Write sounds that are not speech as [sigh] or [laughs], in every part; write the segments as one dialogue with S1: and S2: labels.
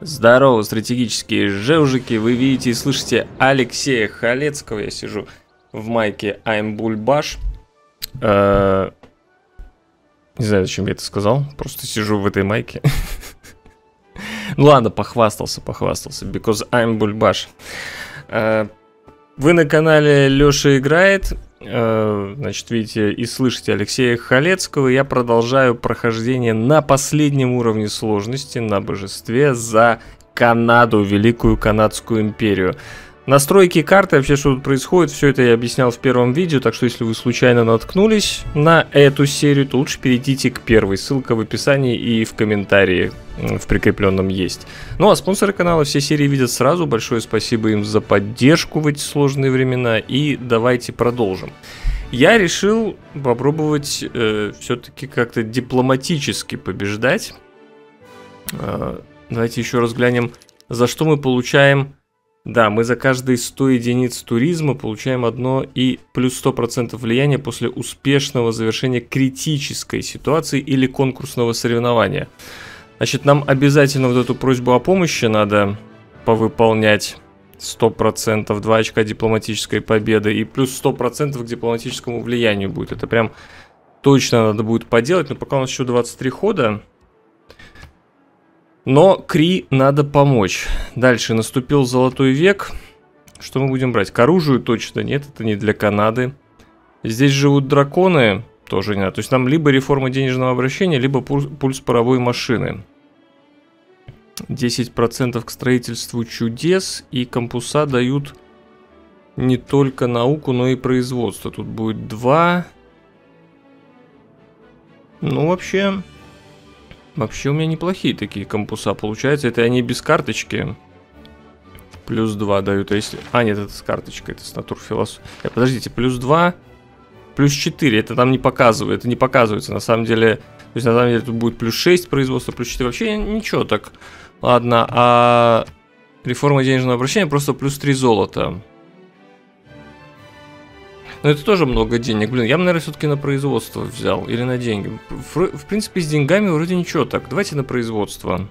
S1: Здорово, стратегические жевжики. Вы видите и слышите Алексея Халецкого. Я сижу в майке I'm Бульбаш. Э, не знаю, зачем я это сказал. Просто сижу в этой майке. [laughs] Ну ладно, похвастался, похвастался. Because I'm Бульбаш. Э, вы на канале Лёша играет. Э, значит, видите и слышите Алексея Халецкого. Я продолжаю прохождение на последнем уровне сложности на божестве за Канаду, Великую Канадскую империю. Настройки карты, вообще что тут происходит, все это я объяснял в первом видео, так что если вы случайно наткнулись на эту серию, то лучше перейдите к первой. Ссылка в описании и в комментарии в прикрепленном есть. Ну а спонсоры канала все серии видят сразу. Большое спасибо им за поддержку в эти сложные времена. И давайте продолжим. Я решил попробовать э, все-таки как-то дипломатически побеждать. Э, давайте еще раз глянем, за что мы получаем да, мы за каждые 100 единиц туризма получаем одно и плюс 100% влияния после успешного завершения критической ситуации или конкурсного соревнования. Значит, нам обязательно вот эту просьбу о помощи надо повыполнять 100%, 2 очка дипломатической победы и плюс 100% к дипломатическому влиянию будет. Это прям точно надо будет поделать, но пока у нас еще 23 хода, но Кри надо помочь. Дальше наступил золотой век. Что мы будем брать? К оружию точно нет, это не для Канады. Здесь живут драконы, тоже не надо. То есть нам либо реформа денежного обращения, либо пульс паровой машины. 10% к строительству чудес и кампуса дают не только науку, но и производство. Тут будет 2. Ну, вообще, Вообще у меня неплохие такие кампуса получаются. Это они без карточки. Плюс 2 дают. А если... А, нет, это с карточкой. Это с натурфилософией. Э, подождите, плюс 2. Плюс 4. Это там не показывает. Это не показывается. На самом деле... То есть, на самом деле, тут будет плюс 6 производства, плюс 4. Вообще ничего так. Ладно, а... Реформа денежного обращения просто плюс 3 золота. Но это тоже много денег. Блин, я бы, наверное, все-таки на производство взял. Или на деньги. В, в принципе, с деньгами вроде ничего так. Давайте на производство.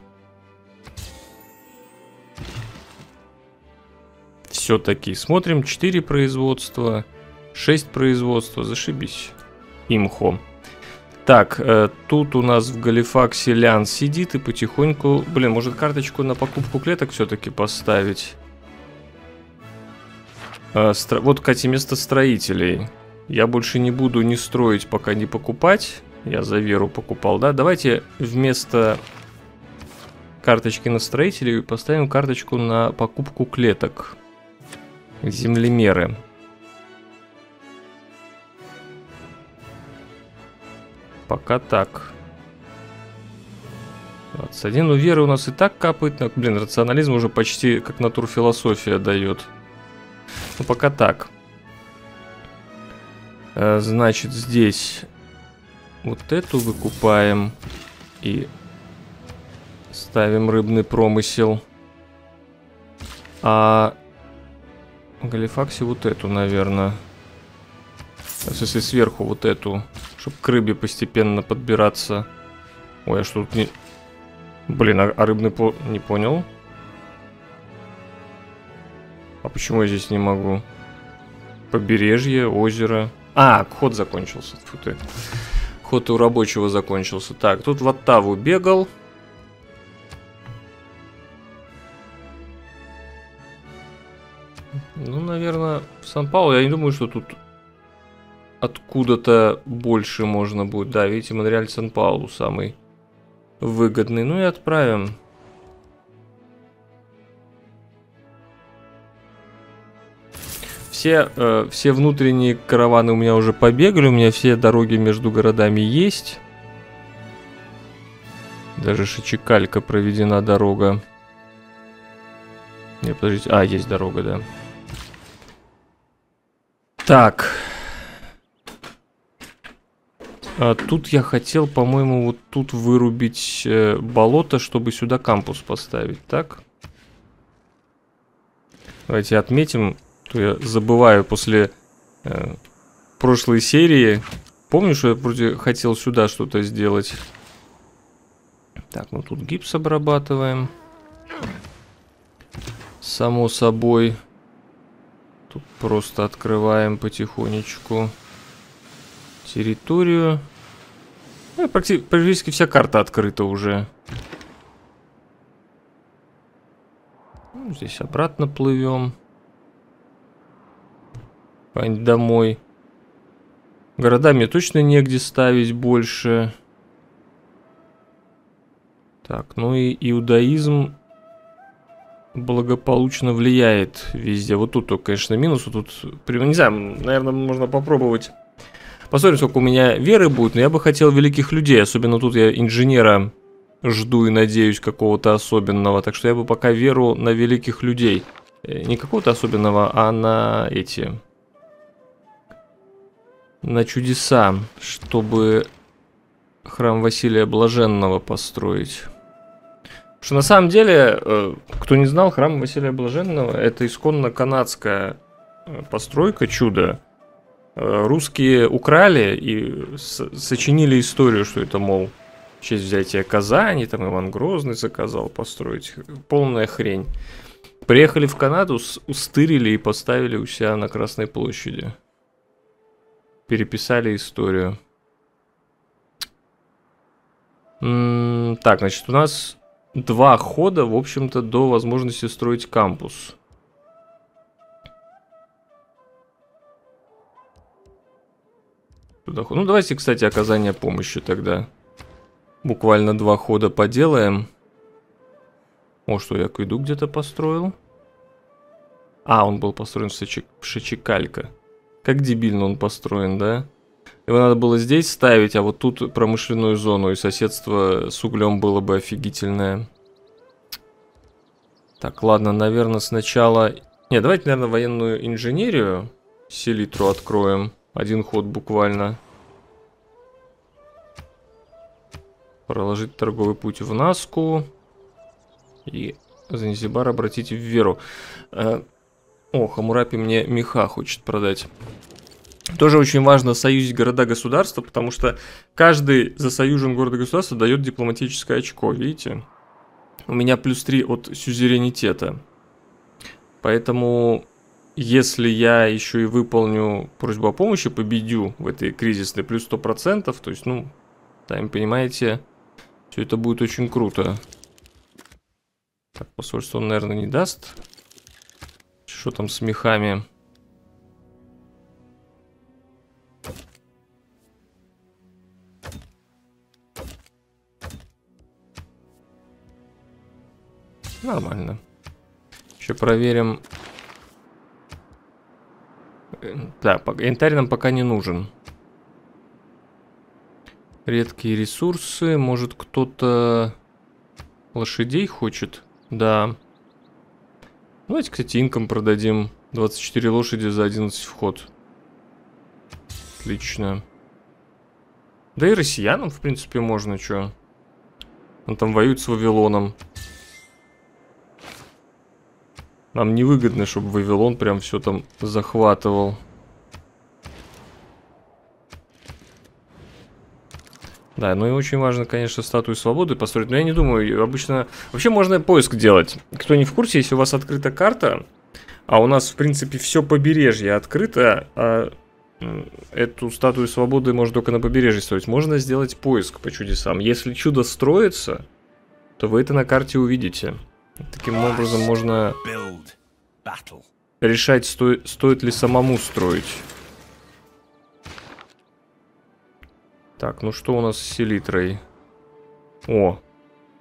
S1: Все-таки. Смотрим. 4 производства. 6 производства. Зашибись. Имхо. Так, э, тут у нас в Галифаксе Лян сидит и потихоньку... Блин, может карточку на покупку клеток все-таки поставить? А, стро... Вот, кстати, место строителей. Я больше не буду не строить, пока не покупать. Я за веру покупал, да? Давайте вместо карточки на строителей поставим карточку на покупку клеток. Землемеры. Пока так. 21. Ну, веры у нас и так капает. Блин, рационализм уже почти как натурфилософия дает. Ну, пока так. Э, значит, здесь вот эту выкупаем и ставим рыбный промысел. А Галифаксе вот эту, наверное. В смысле, сверху вот эту, чтобы к рыбе постепенно подбираться. Ой, а что тут не... Блин, а, а рыбный по... Не понял. А почему я здесь не могу? Побережье, озеро. А, ход закончился. Фу ты. Ход у рабочего закончился. Так, тут в Оттаву бегал. Ну, наверное, в Сан-Паулу. Я не думаю, что тут откуда-то больше можно будет. Да, видите, Монреаль Сан-Паулу самый выгодный. Ну и отправим. Все, э, все внутренние караваны у меня уже побегали, у меня все дороги между городами есть. Даже Шичикалька проведена дорога. Не, подождите. А, есть дорога, да. Так. А, тут я хотел, по-моему, вот тут вырубить э, болото, чтобы сюда кампус поставить, так? Давайте отметим то я забываю после э, прошлой серии. Помню, что я вроде хотел сюда что-то сделать. Так, ну тут гипс обрабатываем. Само собой. Тут просто открываем потихонечку территорию. Ну, практически, практически вся карта открыта уже. Ну, здесь обратно плывем. Домой. Города мне точно негде ставить больше. Так, ну и иудаизм благополучно влияет везде. Вот тут только, конечно, минус. Вот тут, не знаю, наверное, можно попробовать. Посмотрим, сколько у меня веры будет. Но я бы хотел великих людей. Особенно тут я инженера жду и надеюсь какого-то особенного. Так что я бы пока веру на великих людей. Э, не какого-то особенного, а на эти... На чудеса, чтобы храм Василия Блаженного построить. Что на самом деле, э, кто не знал, храм Василия Блаженного это исконно канадская э, постройка, чудо. Э, русские украли и сочинили историю, что это, мол, в честь взятия Казани, там Иван Грозный заказал построить. Полная хрень. Приехали в Канаду, устырили и поставили у себя на Красной площади. Переписали историю. Так, значит, у нас два хода, в общем-то, до возможности строить кампус. Ну, давайте, кстати, оказание помощи тогда. Буквально два хода поделаем. О, что я акведук где-то построил? А, он был построен в Шачекалька. Как дебильно он построен, да? Его надо было здесь ставить, а вот тут промышленную зону, и соседство с углем было бы офигительное. Так, ладно, наверное, сначала... Не, давайте, наверное, военную инженерию селитру откроем. Один ход буквально. Проложить торговый путь в Наску. И Занзибар обратить в Веру. О, Хамурапи мне меха хочет продать. Тоже очень важно союзить города-государства, потому что каждый засоюжен город-государство дает дипломатическое очко, видите? У меня плюс 3 от сюзеренитета. Поэтому, если я еще и выполню просьбу о помощи, победю в этой кризисной плюс 100%, то есть, ну, сами понимаете, все это будет очень круто. Так, посольство он, наверное, не даст. Что там с мехами? Нормально. Еще проверим. Да, янтарь нам пока не нужен. Редкие ресурсы. Может кто-то лошадей хочет? Да. Давайте, кстати, инком продадим. 24 лошади за 11 вход. Отлично. Да и россиянам, в принципе, можно, что. Он там воюет с Вавилоном. Нам невыгодно, чтобы Вавилон прям все там захватывал. Да, ну и очень важно, конечно, статую свободы построить. Но я не думаю, обычно... Вообще можно поиск делать. Кто не в курсе, если у вас открыта карта, а у нас, в принципе, все побережье открыто, а эту статую свободы можно только на побережье строить. Можно сделать поиск по чудесам. Если чудо строится, то вы это на карте увидите. Таким образом можно решать, сто... стоит ли самому строить. Так, ну что у нас с селитрой? О,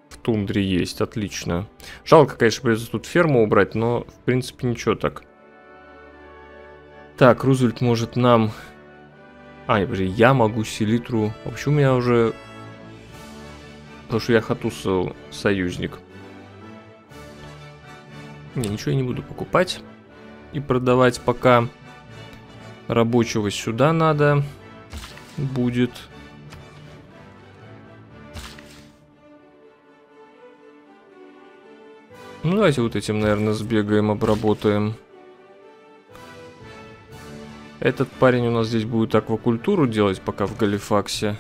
S1: в тундре есть, отлично. Жалко, конечно, придется тут ферму убрать, но, в принципе, ничего так. Так, Рузвельт может нам... А, подожди, я могу селитру... Вообще у меня уже... Потому что я Хатусов союзник. Не, ничего я не буду покупать и продавать пока. Рабочего сюда надо будет. Ну, давайте вот этим, наверное, сбегаем, обработаем. Этот парень у нас здесь будет аквакультуру делать пока в Галифаксе.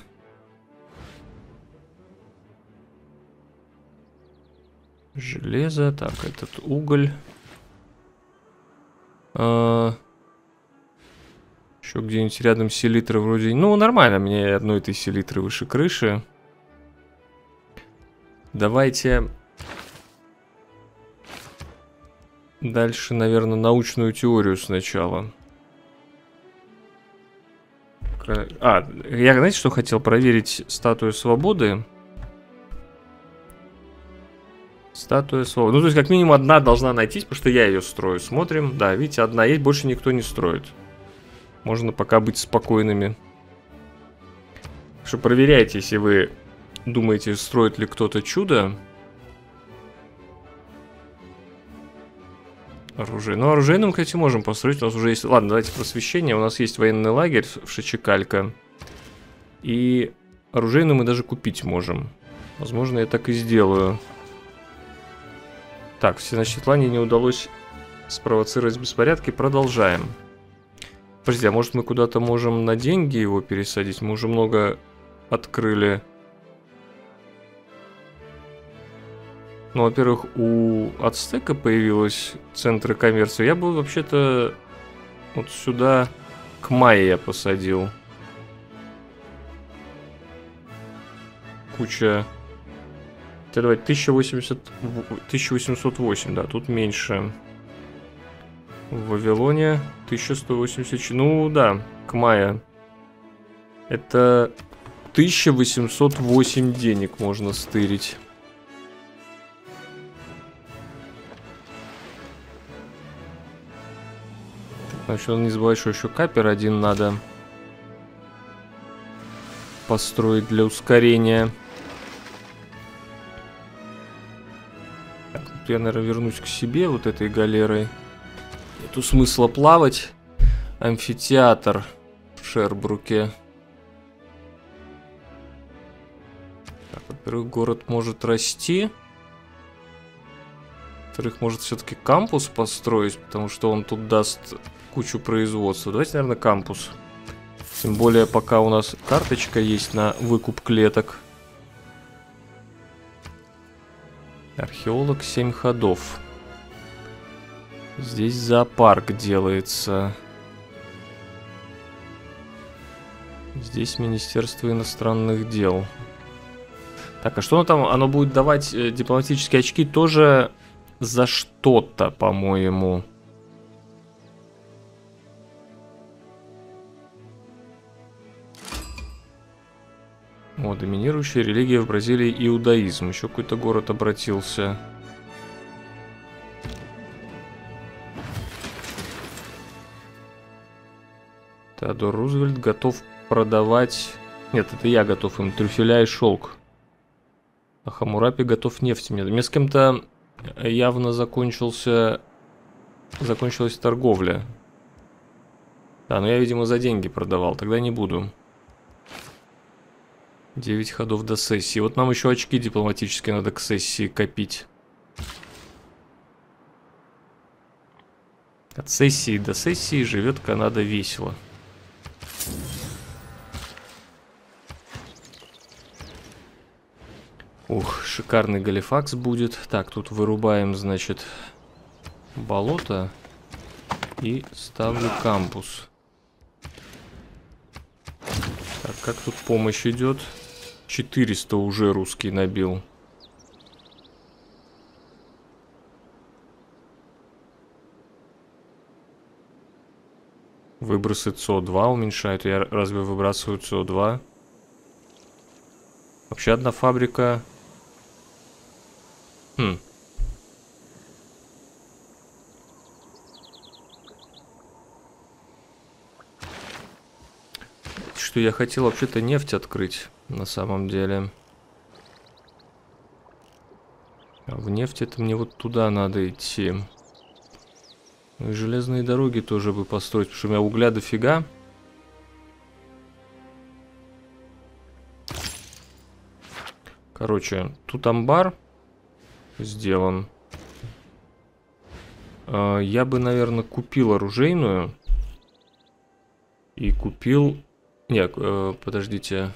S1: Железо. Так, этот уголь. А... Еще где-нибудь рядом селитры вроде... Ну, нормально, мне одной этой селитры выше крыши. Давайте... Дальше, наверное, научную теорию сначала. А, я, знаете, что хотел проверить статую свободы? Статуя свободы. Ну, то есть, как минимум, одна должна найтись, потому что я ее строю. Смотрим. Да, видите, одна есть, больше никто не строит. Можно пока быть спокойными. Что проверяйте, если вы думаете, строит ли кто-то чудо. Оружие. Ну, оружейным, кстати, можем построить. У нас уже есть... Ладно, давайте просвещение. У нас есть военный лагерь в Шачекалька. И оружейную мы даже купить можем. Возможно, я так и сделаю. Так, все, значит, Лане не удалось спровоцировать беспорядки. Продолжаем. Подождите, а может мы куда-то можем на деньги его пересадить? Мы уже много открыли Ну, во-первых, у Ацтека появилось центры коммерции. Я бы вообще-то вот сюда к Майе я посадил. Куча... Это давай 1080... 1808, да, тут меньше. В Вавилоне 1180... Ну, да, к Майе. Это 1808 денег можно стырить. Он не забывай, что еще капер один надо построить для ускорения. Так, я, наверное, вернусь к себе вот этой галерой. Нету смысла плавать. Амфитеатр в Шербруке. Во-первых, город может расти. Во-вторых, может все-таки кампус построить, потому что он тут даст кучу производства. Давайте, наверное, кампус. Тем более, пока у нас карточка есть на выкуп клеток. Археолог 7 ходов. Здесь зоопарк делается. Здесь Министерство иностранных дел. Так, а что оно там? Оно будет давать э, дипломатические очки тоже за что-то, по-моему. О, доминирующая религия в Бразилии иудаизм. Еще какой-то город обратился. Теодор Рузвельт готов продавать... Нет, это я готов им трюфеля и шелк. А Хамурапи готов нефть мне. Мне с кем-то явно закончился... Закончилась торговля. Да, но я, видимо, за деньги продавал. Тогда не буду. 9 ходов до сессии. Вот нам еще очки дипломатические надо к сессии копить. От сессии до сессии живет Канада весело. Ух, шикарный галифакс будет. Так, тут вырубаем, значит, болото. И ставлю кампус. Так, как тут помощь идет? 400 уже русский набил. Выбросы СО2 уменьшают. Я разве выбрасываю СО2? Вообще одна фабрика... Хм. Что я хотел вообще-то нефть открыть на самом деле. А в нефть это мне вот туда надо идти. Ну и железные дороги тоже бы построить, потому что у меня угля дофига. Короче, тут амбар сделан. А, я бы, наверное, купил оружейную. И купил... Нет, э, подождите.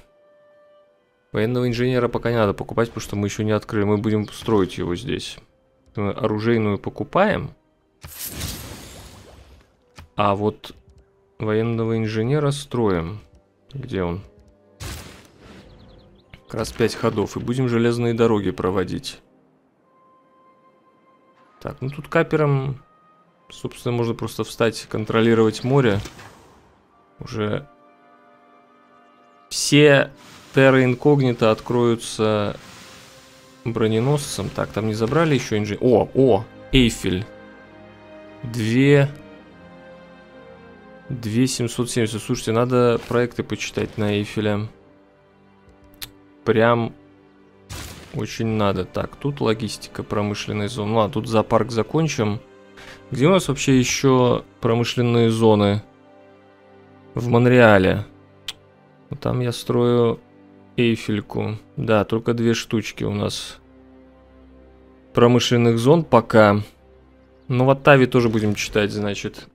S1: Военного инженера пока не надо покупать, потому что мы еще не открыли. Мы будем строить его здесь. Мы оружейную покупаем. А вот военного инженера строим. Где он? Как раз 5 ходов. И будем железные дороги проводить. Так, ну тут капером, собственно, можно просто встать, контролировать море. Уже все терра инкогнито откроются броненосцем. Так, там не забрали еще инженер. О, о, Эйфель. Две... Две 770. Слушайте, надо проекты почитать на Эйфеля. Прям очень надо. Так, тут логистика промышленной зоны. Ну, а тут зоопарк закончим. Где у нас вообще еще промышленные зоны? В Монреале. Там я строю Эйфельку. Да, только две штучки у нас промышленных зон пока. Ну, в Оттаве тоже будем читать, значит.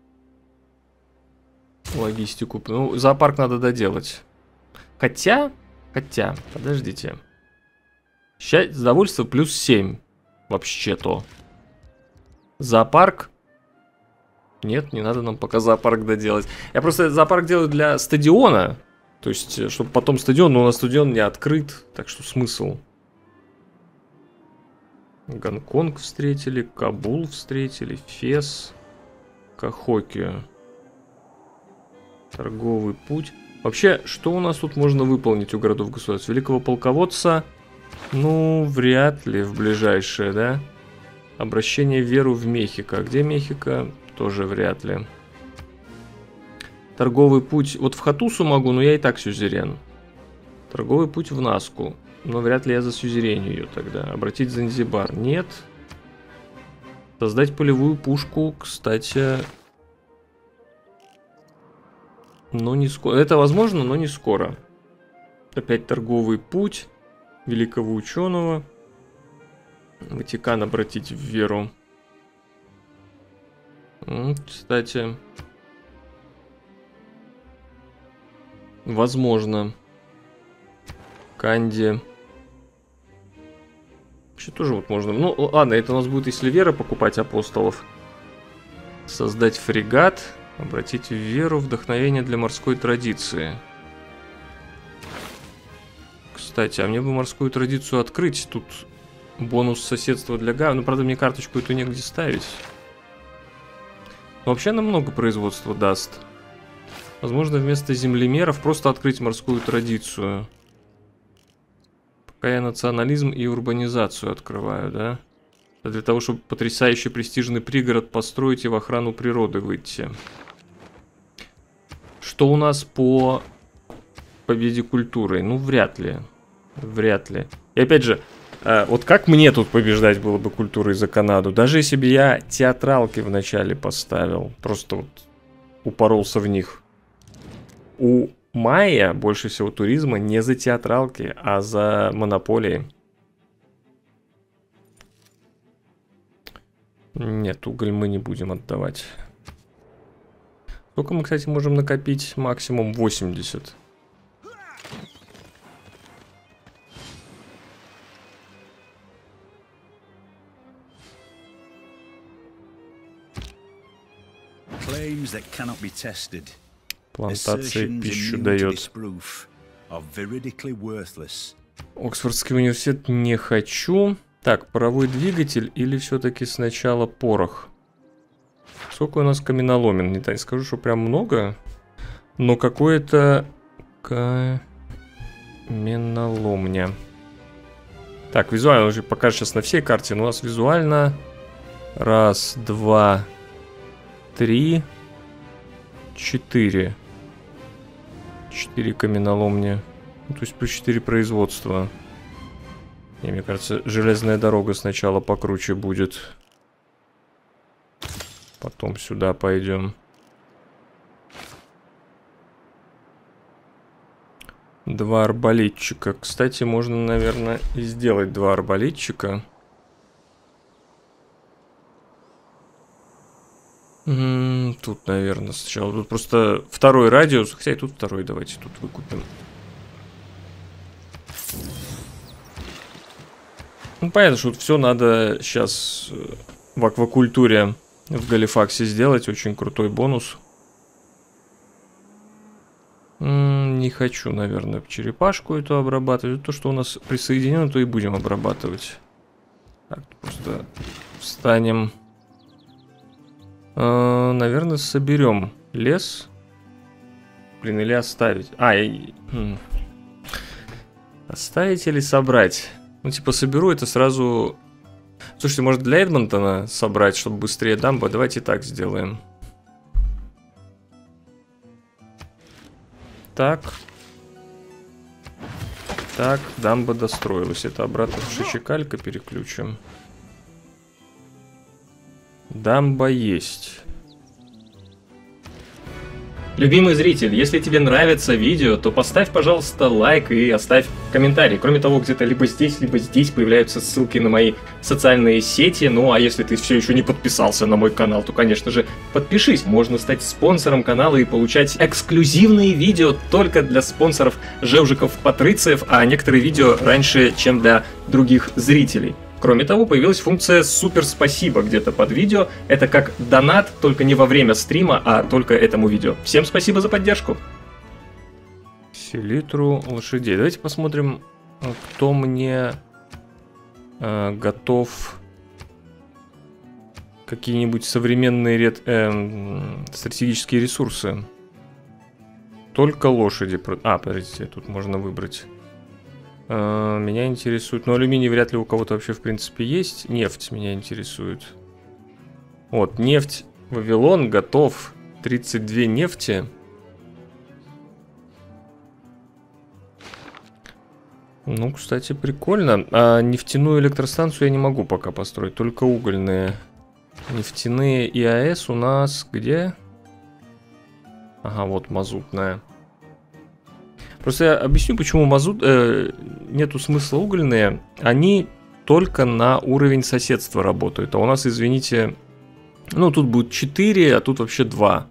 S1: Логистику. Ну, зоопарк надо доделать. Хотя, хотя, подождите. Счастье, довольство плюс 7. Вообще-то. Зоопарк. Нет, не надо нам пока зоопарк доделать. Я просто зоопарк делаю для стадиона. То есть, э, чтобы потом стадион, но у нас стадион не открыт. Так что смысл. Гонконг встретили, Кабул встретили, Фес, Кахоки. Торговый путь. Вообще, что у нас тут можно выполнить у городов государств? Великого полководца ну, вряд ли в ближайшее, да? Обращение веру в Мехико. Где Мехико? Тоже вряд ли. Торговый путь. Вот в Хатусу могу, но я и так сюзерен. Торговый путь в Наску. Но вряд ли я за сюзерению ее тогда. Обратить Занзибар. Нет. Создать полевую пушку, кстати... Но не скоро. Это возможно, но не скоро. Опять торговый путь великого ученого. Ватикан обратить в веру. Кстати, возможно, Канди. Вообще тоже вот можно. Ну, ладно, это у нас будет, если вера покупать апостолов. Создать фрегат, обратить в веру, вдохновение для морской традиции. Кстати, а мне бы морскую традицию открыть. Тут бонус соседства для Га. Ну, правда, мне карточку эту негде ставить. Но вообще она много производства даст. Возможно, вместо землемеров просто открыть морскую традицию. Пока я национализм и урбанизацию открываю, да? Для того, чтобы потрясающий престижный пригород построить и в охрану природы выйти. Что у нас по победе культуры? Ну, вряд ли. Вряд ли. И опять же, э, вот как мне тут побеждать было бы культурой за Канаду? Даже если бы я театралки вначале поставил, просто вот упоролся в них. У Майя больше всего туризма не за театралки, а за монополии. Нет, уголь мы не будем отдавать. Сколько мы, кстати, можем накопить? Максимум 80. Плантация пищу дает. Оксфордский университет не хочу. Так, паровой двигатель или все-таки сначала порох? Сколько у нас каменоломен? Не так скажу, что прям много. Но какое-то каменоломня. Так, визуально уже пока сейчас на всей карте, но у нас визуально раз, два, три, четыре. Четыре каменоломни. Ну, то есть плюс четыре производства. И, мне кажется, железная дорога сначала покруче будет. Потом сюда пойдем. Два арбалетчика. Кстати, можно, наверное, и сделать два арбалетчика. Тут, наверное, сначала. Тут просто второй радиус. Хотя и тут второй давайте тут выкупим. Ну, понятно, что все надо сейчас э, в аквакультуре в Галифаксе сделать. Очень крутой бонус. Не хочу, наверное, черепашку эту обрабатывать. То, что у нас присоединено, то и будем обрабатывать. Так, просто встанем. Э, наверное, соберем лес. Блин, или оставить. А. Хм. Оставить или собрать? Ну, типа, соберу это сразу... Слушайте, может для Эдмонтона собрать, чтобы быстрее дамба? Давайте так сделаем. Так. Так, дамба достроилась. Это обратно в Шичекалька переключим. Дамба есть.
S2: Любимый зритель, если тебе нравится видео, то поставь, пожалуйста, лайк и оставь комментарий. Кроме того, где-то либо здесь, либо здесь появляются ссылки на мои социальные сети. Ну а если ты все еще не подписался на мой канал, то, конечно же, подпишись. Можно стать спонсором канала и получать эксклюзивные видео только для спонсоров Жевжиков Патрициев, а некоторые видео раньше, чем для других зрителей. Кроме того, появилась функция «Супер спасибо» где-то под видео. Это как донат, только не во время стрима, а только этому видео. Всем спасибо за поддержку.
S1: Селитру лошадей. Давайте посмотрим, кто мне э, готов какие-нибудь современные ред, э, стратегические ресурсы. Только лошади. А, подождите, тут можно выбрать. А, меня интересует... Но алюминий вряд ли у кого-то вообще в принципе есть. Нефть меня интересует. Вот, нефть. Вавилон готов. 32 нефти. Ну, кстати, прикольно. А нефтяную электростанцию я не могу пока построить, только угольные. Нефтяные ИАС у нас где? Ага, вот мазутная. Просто я объясню, почему мазут э, нету смысла угольные. Они только на уровень соседства работают. А у нас, извините, ну тут будет 4, а тут вообще 2.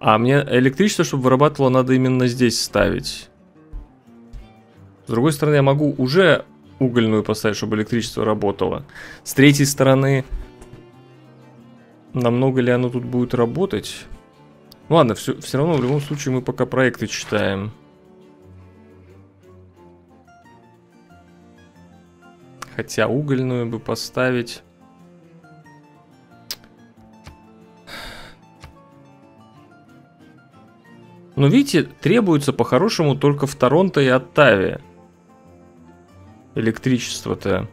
S1: А мне электричество, чтобы вырабатывало, надо именно здесь ставить. С другой стороны, я могу уже угольную поставить, чтобы электричество работало. С третьей стороны, намного ли оно тут будет работать? Ладно, все, все равно в любом случае мы пока проекты читаем. Хотя угольную бы поставить... Но видите, требуется по-хорошему только в Торонто и Оттаве. Электричество-то.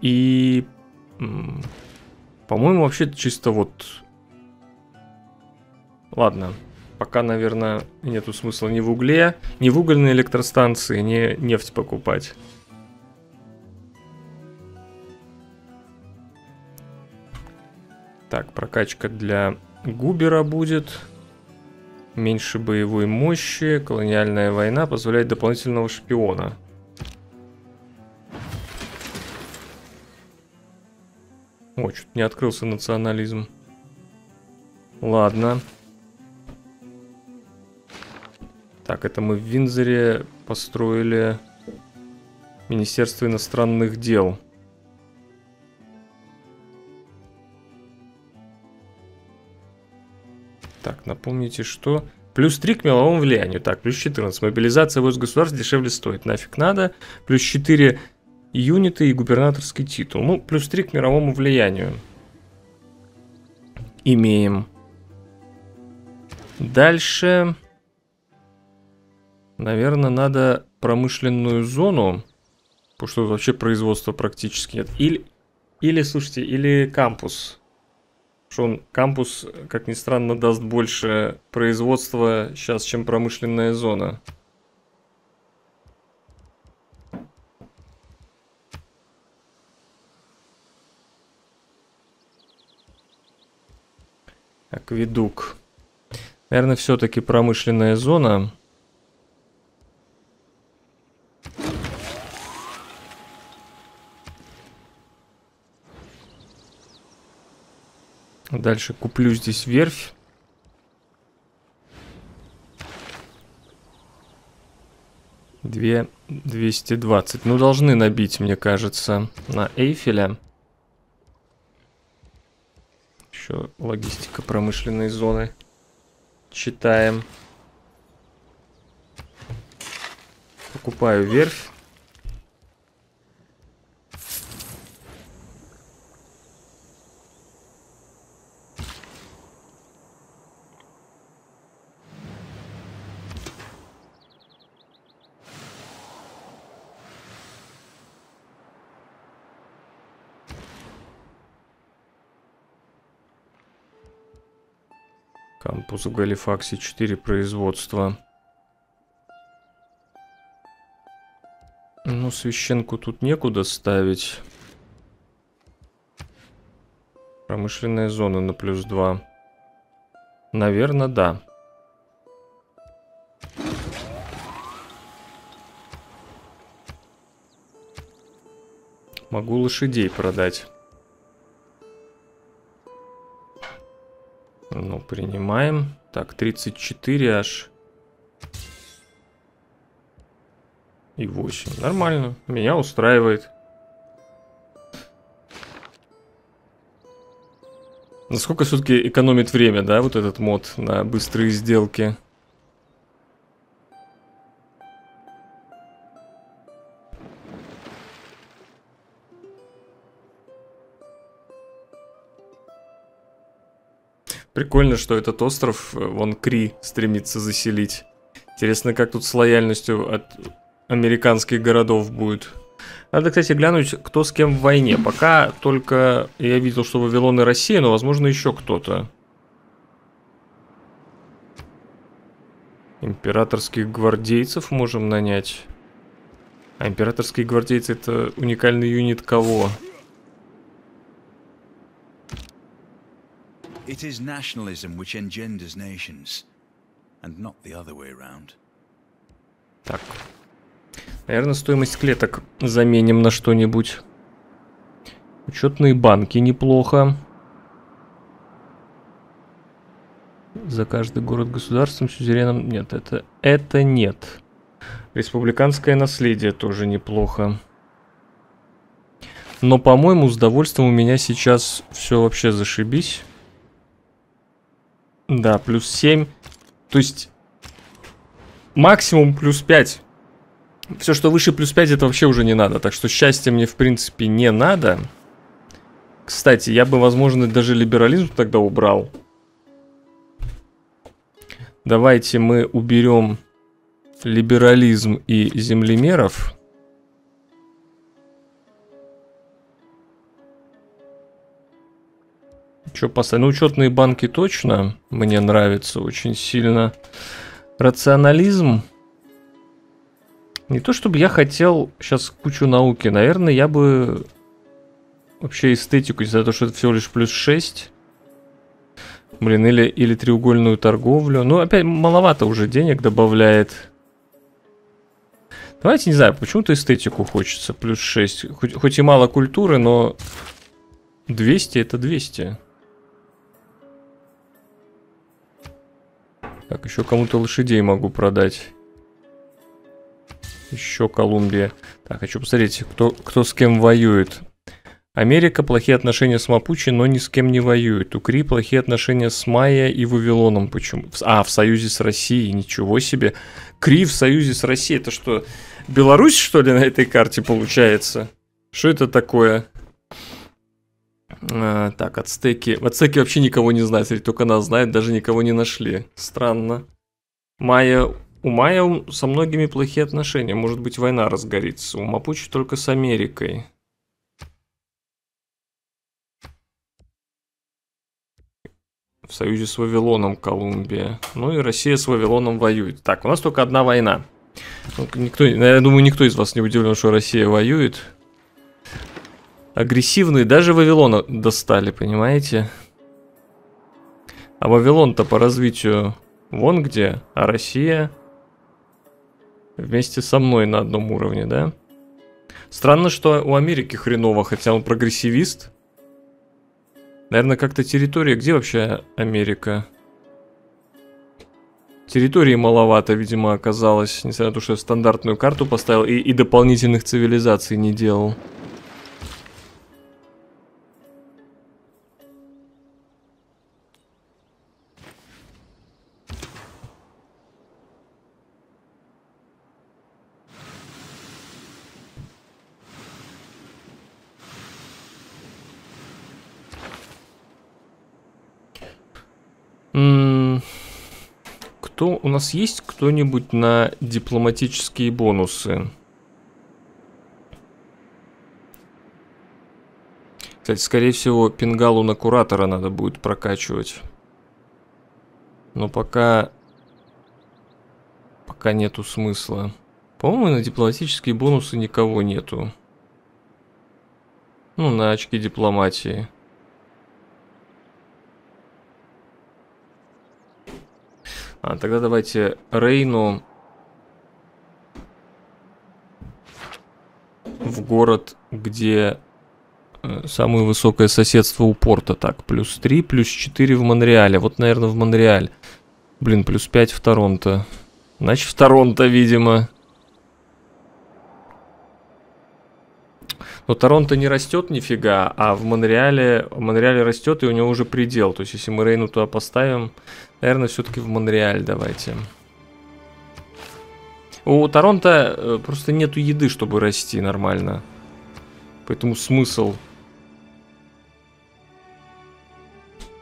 S1: И... По-моему, вообще чисто вот... Ладно, пока, наверное, нету смысла ни в угле, ни в угольной электростанции, ни нефть покупать. Так, прокачка для Губера будет. Меньше боевой мощи. Колониальная война позволяет дополнительного шпиона. О, что-то не открылся национализм. Ладно. Так, это мы в Винзоре построили Министерство иностранных дел. Так, напомните, что... Плюс 3 к меловому влиянию. Так, плюс 14. Мобилизация войск государств дешевле стоит. Нафиг надо. Плюс 4 юниты и губернаторский титул. Ну, плюс 3 к мировому влиянию. Имеем. Дальше. Наверное, надо промышленную зону. Потому что вообще производства практически нет. Или, или, слушайте, или кампус. Что он, кампус, как ни странно, даст больше производства сейчас, чем промышленная зона. Акведук. Наверное, все-таки промышленная зона. Дальше куплю здесь верфь. 2 220. Ну, должны набить, мне кажется, на Эйфеля. Еще логистика промышленной зоны. Читаем. Покупаю верфь. Кампус в Галифаксе 4 производства. Ну, священку тут некуда ставить. Промышленная зона на плюс 2. Наверное, да. Могу лошадей продать. Ну, принимаем. Так, 34 аж. И 8. Нормально. Меня устраивает. Насколько все-таки экономит время, да, вот этот мод на быстрые сделки? Прикольно, что этот остров, э, вон Кри стремится заселить. Интересно, как тут с лояльностью от американских городов будет. Надо, кстати, глянуть, кто с кем в войне. Пока только я видел, что Вавилон и Россия, но, возможно, еще кто-то. Императорских гвардейцев можем нанять. А императорские гвардейцы это уникальный юнит кого? It is nationalism which engenders nations, and not the other way around. Так. Наверное, стоимость клеток заменим на что-нибудь. Учетные банки неплохо. За каждый город государством, сюзереном... Нет, это, это нет. Республиканское наследие тоже неплохо. Но, по-моему, с довольством у меня сейчас все вообще зашибись. Да, плюс 7. То есть максимум плюс 5. Все, что выше плюс 5, это вообще уже не надо. Так что счастье мне, в принципе, не надо. Кстати, я бы, возможно, даже либерализм тогда убрал. Давайте мы уберем либерализм и землемеров. Что поставить? Ну, учетные банки точно мне нравится очень сильно. Рационализм. Не то, чтобы я хотел сейчас кучу науки. Наверное, я бы вообще эстетику, за то, что это всего лишь плюс 6. Блин, или, или треугольную торговлю. Ну, опять маловато уже денег добавляет. Давайте, не знаю, почему-то эстетику хочется. Плюс 6. Хоть, хоть и мало культуры, но 200 это 200. Так, еще кому-то лошадей могу продать. Еще Колумбия. Так, хочу посмотреть, кто, кто с кем воюет. Америка плохие отношения с Мапучи, но ни с кем не воюет. Укри плохие отношения с Майя и Вавилоном. Почему? А, в союзе с Россией. Ничего себе. Кри в союзе с Россией. Это что, Беларусь, что ли, на этой карте получается? Что это такое? А, так, ацтеки. Ацтеки вообще никого не знают, или только нас знает, даже никого не нашли. Странно. Майя... У Майя со многими плохие отношения. Может быть, война разгорится. У Мапучи только с Америкой. В союзе с Вавилоном Колумбия. Ну и Россия с Вавилоном воюет. Так, у нас только одна война. Ну, никто, я думаю, никто из вас не удивлен, что Россия воюет агрессивные. Даже Вавилона достали, понимаете? А Вавилон-то по развитию вон где, а Россия вместе со мной на одном уровне, да? Странно, что у Америки хреново, хотя он прогрессивист. Наверное, как-то территория. Где вообще Америка? Территории маловато, видимо, оказалось, несмотря на то, что я стандартную карту поставил и, и дополнительных цивилизаций не делал. Кто у нас есть кто-нибудь на дипломатические бонусы? Кстати, скорее всего, пингалу на куратора надо будет прокачивать. Но пока... Пока нету смысла. По-моему, на дипломатические бонусы никого нету. Ну, на очки дипломатии. А, тогда давайте Рейну в город, где э, самое высокое соседство у порта. Так, плюс 3, плюс 4 в Монреале. Вот, наверное, в Монреаль. Блин, плюс 5 в Торонто. Значит, в Торонто, видимо. Но Торонто не растет нифига, а в Монреале, в Монреале растет, и у него уже предел. То есть, если мы Рейну туда поставим, наверное, все-таки в Монреаль давайте. У Торонто э, просто нету еды, чтобы расти нормально. Поэтому смысл...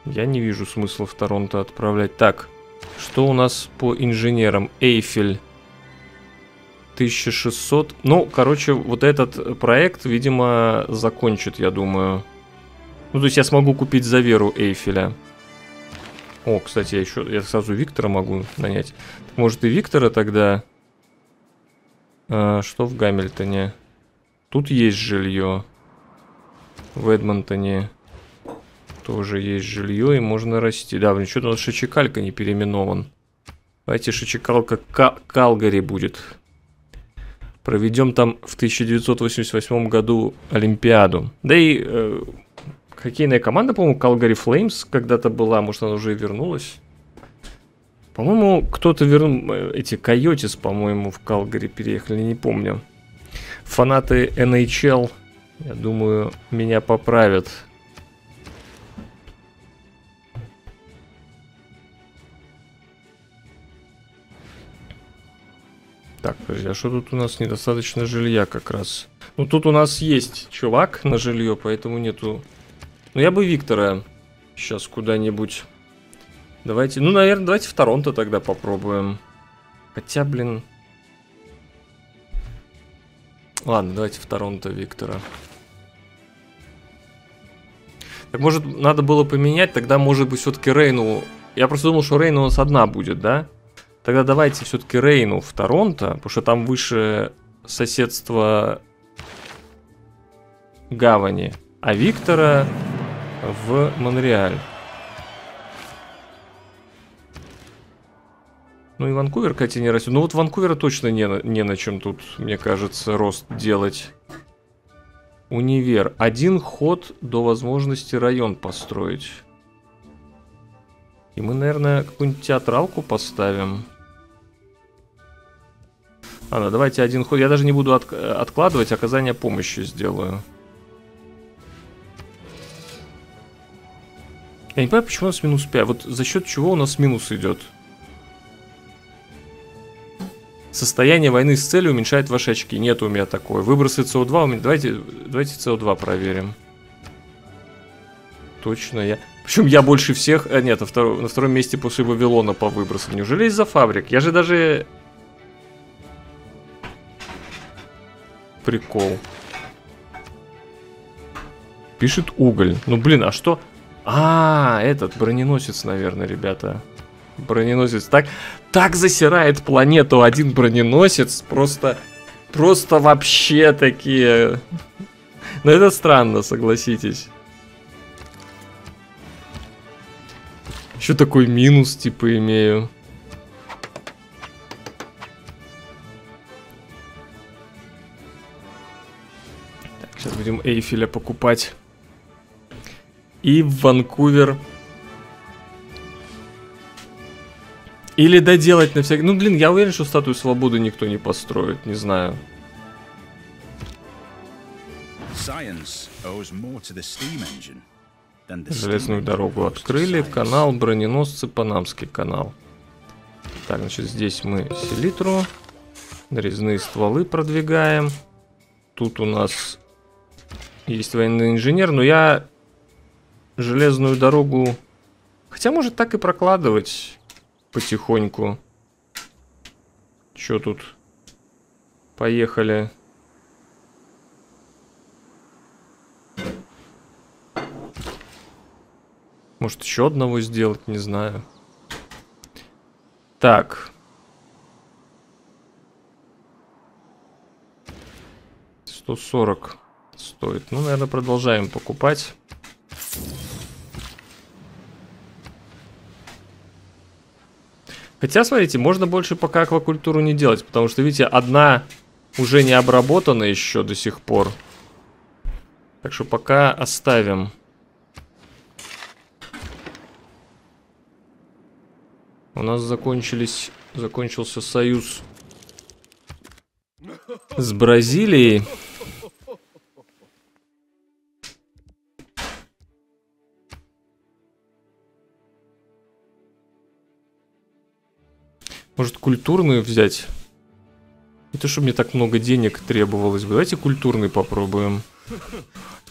S1: Я не вижу смысла в Торонто отправлять. Так, что у нас по инженерам? Эйфель. 1600. Ну, короче, вот этот проект, видимо, закончит, я думаю. Ну, то есть я смогу купить за веру Эйфеля. О, кстати, я еще я сразу Виктора могу нанять. Может и Виктора тогда... А, что в Гамильтоне? Тут есть жилье. В Эдмонтоне тоже есть жилье и можно расти. Да, блин, что-то у нас Шичекалька не переименован. Давайте Шичекалка Калгари будет. Проведем там в 1988 году Олимпиаду. Да и э, хоккейная команда, по-моему, Calgary Flames когда-то была, может, она уже и вернулась. По-моему, кто-то вернул, э, эти Койотис, по-моему, в Калгари переехали, не помню. Фанаты NHL, я думаю, меня поправят. Так, подожди, а что тут у нас недостаточно жилья как раз? Ну, тут у нас есть чувак на жилье, поэтому нету... Ну, я бы Виктора сейчас куда-нибудь... Давайте, ну, наверное, давайте в Торонто тогда попробуем. Хотя, блин... Ладно, давайте в Торонто Виктора. Так, может, надо было поменять, тогда, может быть, все-таки Рейну... Я просто думал, что Рейну у нас одна будет, да? Да. Тогда давайте все-таки Рейну в Торонто, потому что там выше соседство гавани, а Виктора в Монреаль. Ну и Ванкувер, кстати, не растет. Ну вот Ванкувера точно не на, не на чем тут, мне кажется, рост делать. Универ. Один ход до возможности район построить. И мы, наверное, какую-нибудь театралку поставим. Ладно, давайте один ход. Я даже не буду от, откладывать, оказание помощи сделаю. Я не понимаю, почему у нас минус 5. Вот за счет чего у нас минус идет? Состояние войны с целью уменьшает ваши очки. Нет у меня такое. Выбросы СО2 Давайте, давайте СО2 проверим. Точно, я... Причем я больше всех... А, нет, на, втор... на втором месте после Вавилона по выбросам. Неужели из-за фабрик? Я же даже Прикол. Пишет уголь. Ну, блин, а что? А, этот броненосец, наверное, ребята. Броненосец так, так засирает планету один броненосец. Просто, просто вообще такие... Но это странно, согласитесь. Еще такой минус, типа, имею. Сейчас будем Эйфеля покупать. И в Ванкувер. Или доделать на всякий... Ну, блин, я уверен, что статую свободы никто не построит, не знаю. Железную дорогу открыли, канал, броненосцы, Панамский канал. Так, значит, здесь мы селитру, нарезные стволы продвигаем. Тут у нас есть военный инженер, но я железную дорогу... Хотя, может, так и прокладывать потихоньку. Чё тут? Поехали. Может, еще одного сделать, не знаю. Так. Сто сорок стоит. Ну, наверное, продолжаем покупать. Хотя, смотрите, можно больше пока аквакультуру не делать, потому что, видите, одна уже не обработана еще до сих пор. Так что пока оставим. У нас закончились, закончился союз с Бразилией. Может, культурную взять? Не то, чтобы мне так много денег требовалось бы. Давайте культурный попробуем.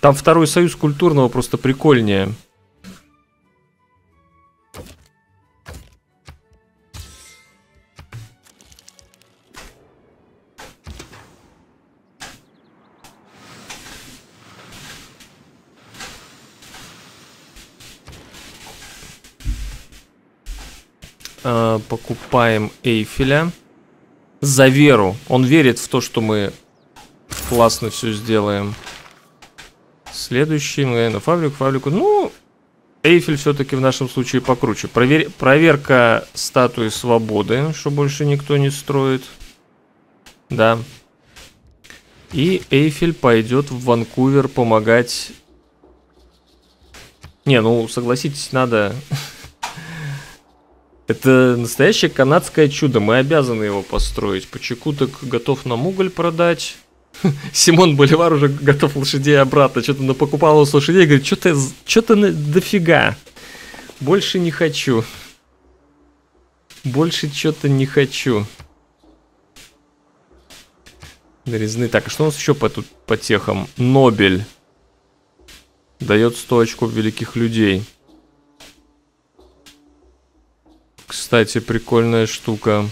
S1: Там второй союз культурного просто прикольнее. Э, покупаем Эйфеля. За веру. Он верит в то, что мы классно все сделаем. Следующий, мы на фабрику, фабрику. Ну, Эйфель все-таки в нашем случае покруче. Провер... Проверка статуи свободы, что больше никто не строит. Да. И Эйфель пойдет в Ванкувер помогать... Не, ну, согласитесь, надо [laughs] Это настоящее канадское чудо. Мы обязаны его построить. Почекуток готов нам уголь продать. [laughs] Симон Боливар уже готов лошадей обратно. Что-то напокупал с лошадей. Говорит, что-то что-то дофига. Больше не хочу. Больше что-то не хочу. Нарезны. Так, а что у нас еще по, тут, по техам? Нобель. Дает 100 очков великих людей. Кстати, прикольная штука.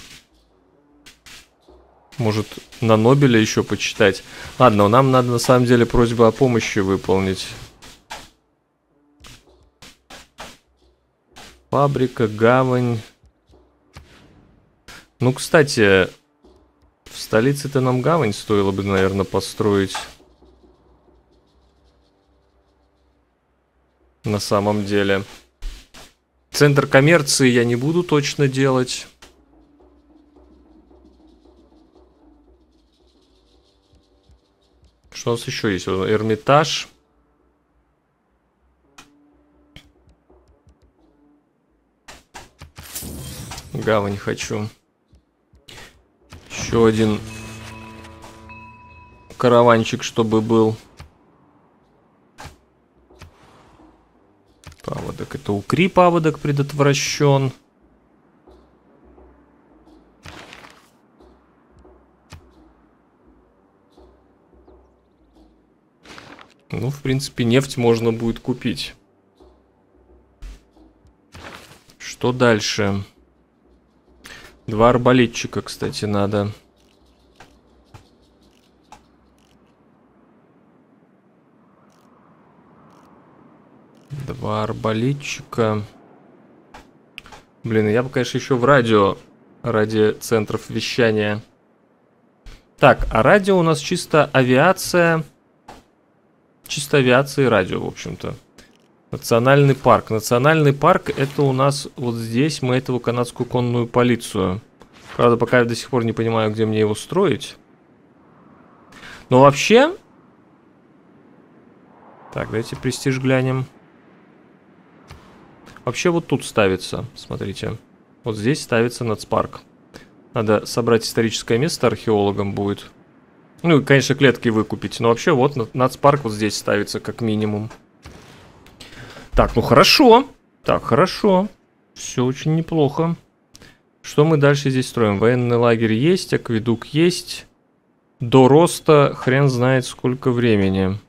S1: Может, на Нобеля еще почитать. Ладно, нам надо на самом деле просьбу о помощи выполнить. Фабрика, гавань. Ну, кстати, в столице-то нам гавань стоило бы, наверное, построить. На самом деле. Центр коммерции я не буду точно делать. Что у нас еще есть? Эрмитаж. Гавань хочу. Еще один караванчик, чтобы был. Паводок. Это укри паводок предотвращен. Ну, в принципе, нефть можно будет купить. Что дальше? Два арбалетчика, кстати, надо. Два арбалетчика. Блин, я бы, конечно, еще в радио ради центров вещания. Так, а радио у нас чисто авиация. Чисто авиация и радио, в общем-то. Национальный парк. Национальный парк это у нас вот здесь мы этого канадскую конную полицию. Правда, пока я до сих пор не понимаю, где мне его строить. Но вообще... Так, давайте престиж глянем. Вообще вот тут ставится, смотрите. Вот здесь ставится нацпарк. Надо собрать историческое место археологам будет. Ну и, конечно, клетки выкупить. Но вообще вот нацпарк вот здесь ставится как минимум. Так, ну хорошо. Так, хорошо. Все очень неплохо. Что мы дальше здесь строим? Военный лагерь есть, акведук есть. До роста хрен знает сколько времени.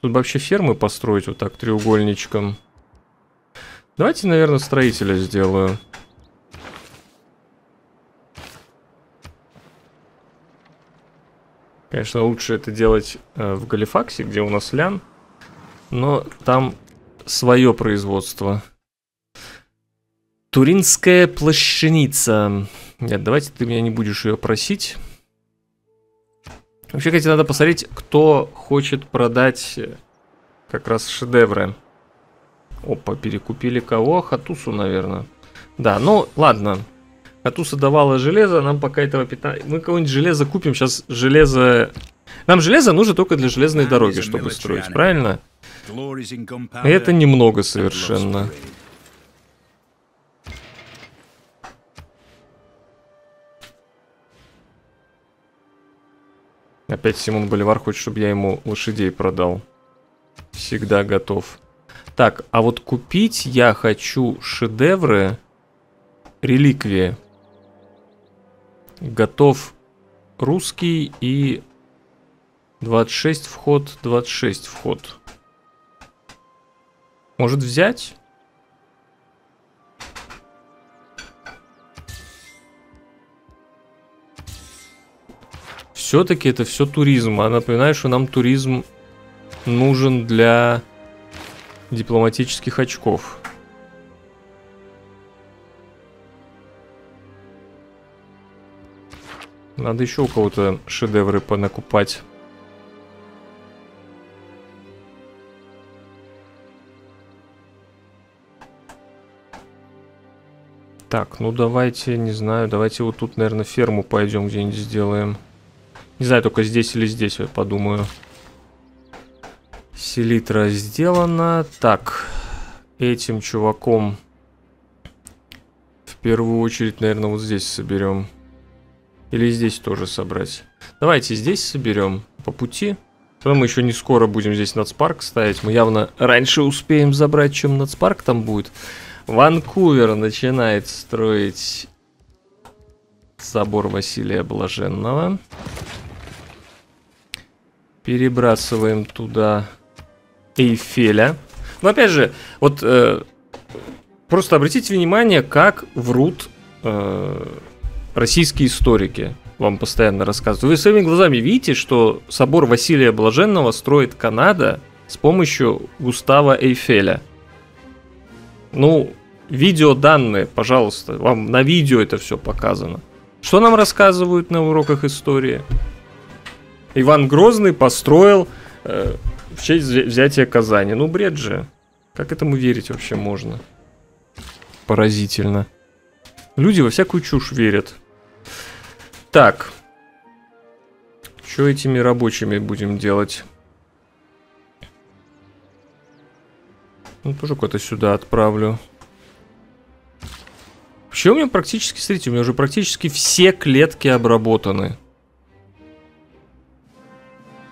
S1: Тут вообще фермы построить вот так треугольничком. Давайте, наверное, строителя сделаю. Конечно, лучше это делать э, в Галифаксе, где у нас лян. Но там свое производство. Туринская плащаница. Нет, давайте ты меня не будешь ее просить. Вообще, кстати, надо посмотреть, кто хочет продать э, как раз шедевры. Опа, перекупили кого? Хатусу, наверное. Да, ну, ладно. Хатуса давала железо, нам пока этого питания... Мы кого-нибудь железо купим, сейчас железо... Нам железо нужно только для железной дороги, чтобы строить, правильно? Это немного совершенно. Опять Симон Боливар хочет, чтобы я ему лошадей продал. Всегда готов. Так, а вот купить я хочу шедевры, реликвии. Готов русский и 26 вход, 26 вход. Может взять? Все-таки это все туризм. А напоминаю, что нам туризм нужен для дипломатических очков. Надо еще у кого-то шедевры понакупать. Так, ну давайте, не знаю, давайте вот тут, наверное, ферму пойдем где-нибудь сделаем. Не знаю, только здесь или здесь, я подумаю. Селитра сделана. Так, этим чуваком в первую очередь, наверное, вот здесь соберем. Или здесь тоже собрать. Давайте здесь соберем по пути. Потом мы еще не скоро будем здесь нацпарк ставить. Мы явно раньше успеем забрать, чем нацпарк там будет. Ванкувер начинает строить собор Василия Блаженного. Перебрасываем туда Эйфеля. Но опять же, вот э, просто обратите внимание, как врут э, российские историки. Вам постоянно рассказывают. Вы своими глазами видите, что собор Василия Блаженного строит Канада с помощью Густава Эйфеля. Ну, видеоданные, пожалуйста, вам на видео это все показано. Что нам рассказывают на уроках истории? Иван Грозный построил э, в честь взятия Казани. Ну, бред же. Как этому верить вообще можно? Поразительно. Люди во всякую чушь верят. Так. Что этими рабочими будем делать? Ну, тоже куда-то сюда отправлю. Вообще у меня практически, смотрите, у меня уже практически все клетки обработаны.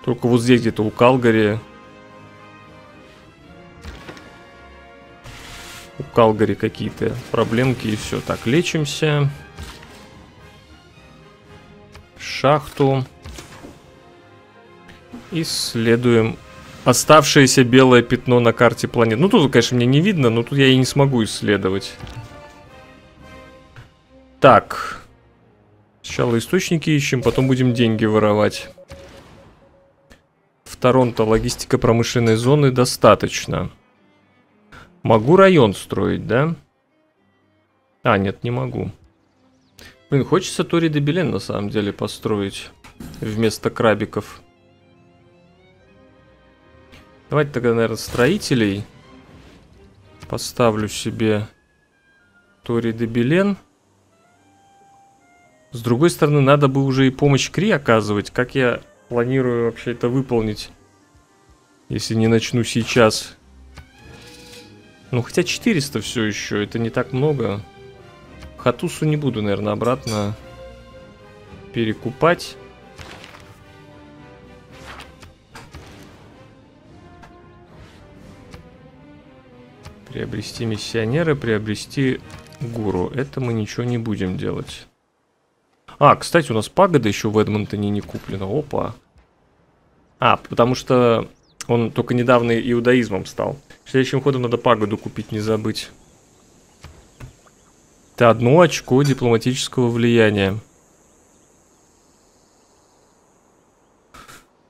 S1: Только вот здесь где-то у Калгари. У Калгари какие-то проблемки и все. Так, лечимся. Шахту. Исследуем оставшееся белое пятно на карте планеты. Ну, тут, конечно, мне не видно, но тут я и не смогу исследовать. Так. Сначала источники ищем, потом будем деньги воровать. Торонто логистика промышленной зоны достаточно. Могу район строить, да? А, нет, не могу. Блин, хочется Тори де на самом деле построить вместо крабиков. Давайте тогда, наверное, строителей поставлю себе Тори де. С другой стороны, надо бы уже и помощь Кри оказывать. Как я планирую вообще это выполнить. Если не начну сейчас. Ну, хотя 400 все еще, это не так много. Хатусу не буду, наверное, обратно перекупать. Приобрести миссионера, приобрести гуру. Это мы ничего не будем делать. А, кстати, у нас пагода еще в Эдмонтоне не куплена. Опа. А, потому что он только недавно иудаизмом стал. Следующим ходом надо пагоду купить, не забыть. Это одно очко дипломатического влияния.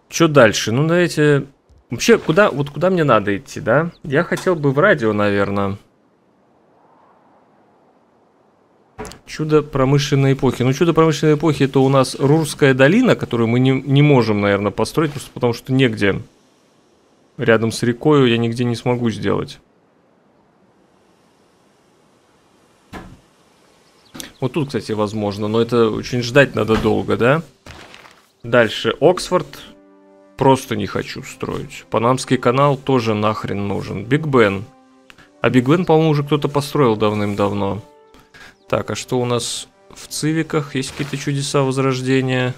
S1: Что дальше? Ну, давайте Вообще, куда, вот куда мне надо идти, да? Я хотел бы в радио, наверное. Чудо промышленной эпохи. Ну, чудо промышленной эпохи это у нас Рурская долина, которую мы не, не можем, наверное, построить, просто потому что негде. Рядом с рекой я нигде не смогу сделать. Вот тут, кстати, возможно, но это очень ждать надо долго, да? Дальше. Оксфорд просто не хочу строить. Панамский канал тоже нахрен нужен. Биг Бен. А Биг Бен, по-моему, уже кто-то построил давным-давно. Так, а что у нас в Цивиках? Есть какие-то чудеса возрождения?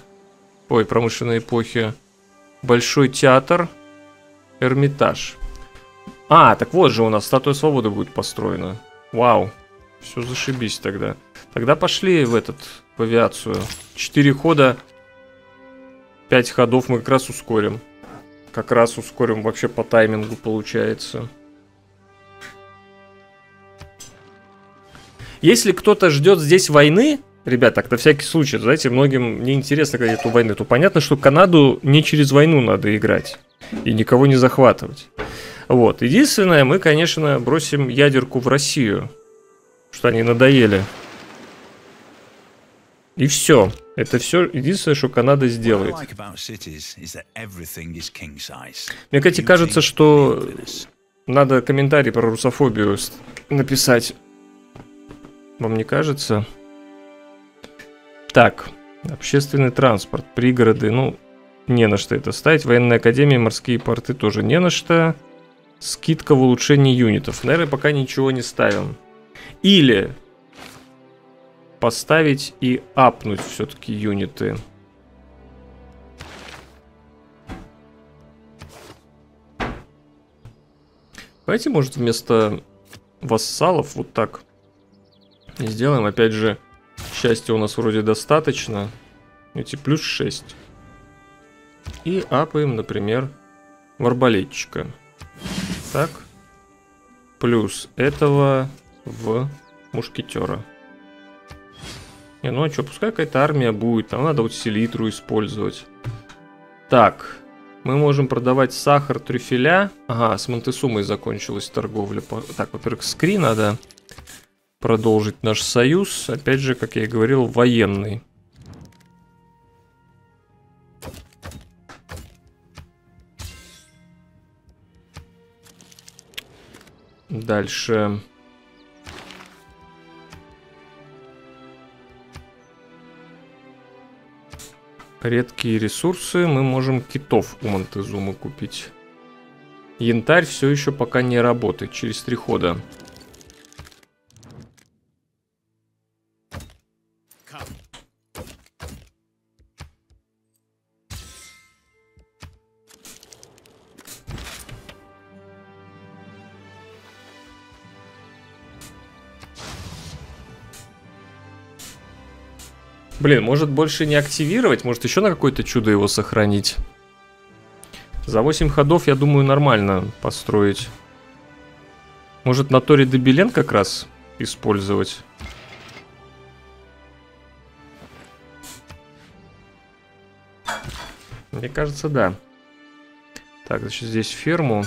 S1: Ой, промышленной эпохи. Большой театр. Эрмитаж. А, так вот же у нас статуя свободы будет построена. Вау. Все зашибись тогда. Тогда пошли в этот, в авиацию. Четыре хода 5 ходов мы как раз ускорим. Как раз ускорим вообще по таймингу получается. Если кто-то ждет здесь войны, ребят, так на всякий случай, знаете, многим не интересно, когда нету войны, то понятно, что Канаду не через войну надо играть и никого не захватывать. Вот. Единственное, мы, конечно, бросим ядерку в Россию, что они надоели. И все. Это все единственное, что Канада сделает. Мне, кстати, кажется, что надо комментарий про русофобию написать. Вам не кажется? Так, общественный транспорт, пригороды, ну, не на что это ставить. Военная академия, морские порты тоже не на что. Скидка в улучшении юнитов. Наверное, пока ничего не ставим. Или поставить и апнуть все-таки юниты. Давайте, может, вместо вассалов вот так сделаем. Опять же, счастья у нас вроде достаточно. Эти плюс 6. И апаем, например, в арбалетчика. Так. Плюс этого в мушкетера. Не, ну а что, пускай какая-то армия будет, там надо вот селитру использовать. Так, мы можем продавать сахар, трюфеля. Ага, с Монтесумой закончилась торговля. Так, во-первых, с Кри надо продолжить наш союз. Опять же, как я и говорил, военный. Дальше. редкие ресурсы, мы можем китов у Монтезумы купить. Янтарь все еще пока не работает, через три хода. Блин, может больше не активировать? Может еще на какое-то чудо его сохранить? За 8 ходов, я думаю, нормально построить. Может на Торе Дебелен как раз использовать? Мне кажется, да. Так, значит, здесь ферму.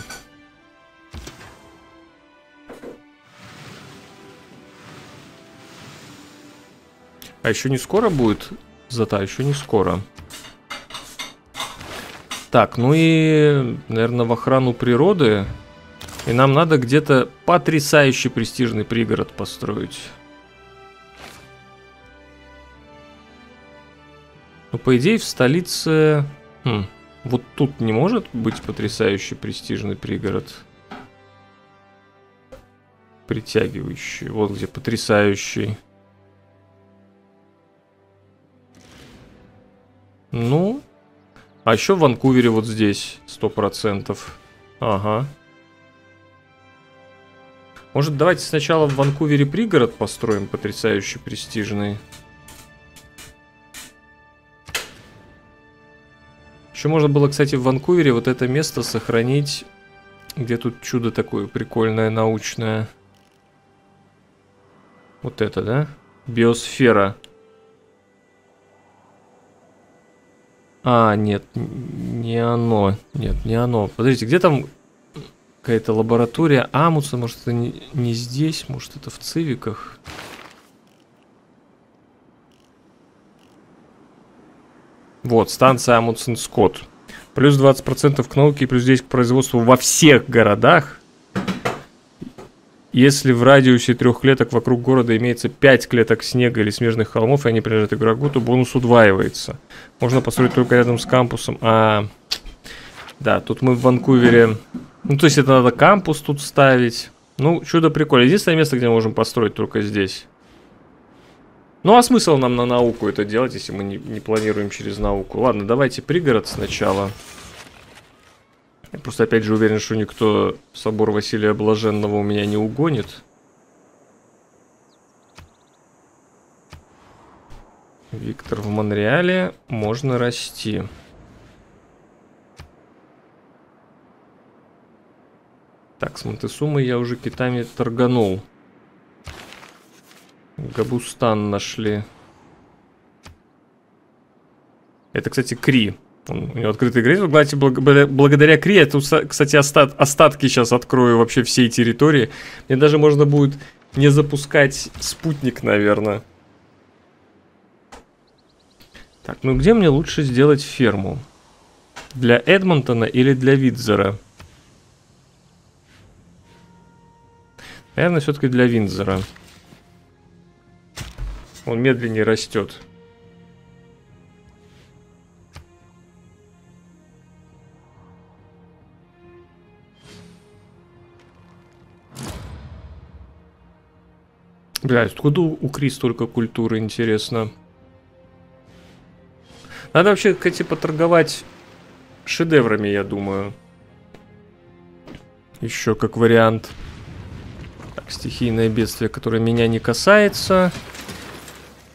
S1: А еще не скоро будет зата, еще не скоро. Так, ну и, наверное, в охрану природы. И нам надо где-то потрясающий престижный пригород построить. Ну, по идее, в столице... Хм, вот тут не может быть потрясающий престижный пригород. притягивающий. Вот где потрясающий. Ну, а еще в Ванкувере вот здесь сто процентов. Ага. Может, давайте сначала в Ванкувере пригород построим, потрясающе престижный. Еще можно было, кстати, в Ванкувере вот это место сохранить, где тут чудо такое прикольное, научное. Вот это, да? Биосфера. А, нет, не оно. Нет, не оно. Подождите, где там какая-то лаборатория Амуса? Может, это не, не здесь? Может, это в Цивиках? Вот, станция Амундсен Скотт. Плюс 20% к науке и плюс 10 к производству во всех городах. Если в радиусе трех клеток вокруг города имеется 5 клеток снега или смежных холмов, и они принадлежат игроку, то бонус удваивается. Можно построить только рядом с кампусом. А, да, тут мы в Ванкувере. Ну, то есть это надо кампус тут ставить. Ну, чудо прикольно. Единственное место, где мы можем построить только здесь. Ну, а смысл нам на науку это делать, если мы не, не планируем через науку? Ладно, давайте пригород сначала. Я просто опять же уверен, что никто собор Василия Блаженного у меня не угонит. Виктор в Монреале. Можно расти. Так, с Монтесумой я уже китами торганул. Габустан нашли. Это, кстати, Кри. Он, у него открытый границы. Кстати, благодаря Кри, я тут, кстати, остат, остатки сейчас открою вообще всей территории. Мне даже можно будет не запускать спутник, наверное. Так, ну где мне лучше сделать ферму? Для Эдмонтона или для Видзера? Наверное, все-таки для Виндзора. Он медленнее растет. Блядь, откуда у Крис столько культуры, интересно? Надо вообще, кстати, поторговать шедеврами, я думаю. Еще как вариант. Так, стихийное бедствие, которое меня не касается.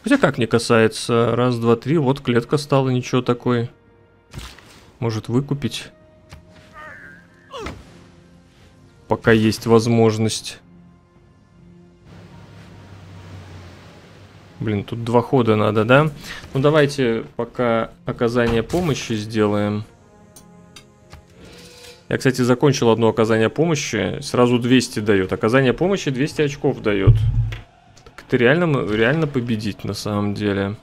S1: Хотя как не касается? Раз, два, три. Вот клетка стала, ничего такой. Может выкупить? Пока есть возможность. Блин, тут два хода надо, да? Ну давайте пока оказание помощи сделаем. Я, кстати, закончил одно оказание помощи. Сразу 200 дает. Оказание помощи 200 очков дает. Так это реально, реально победить на самом деле.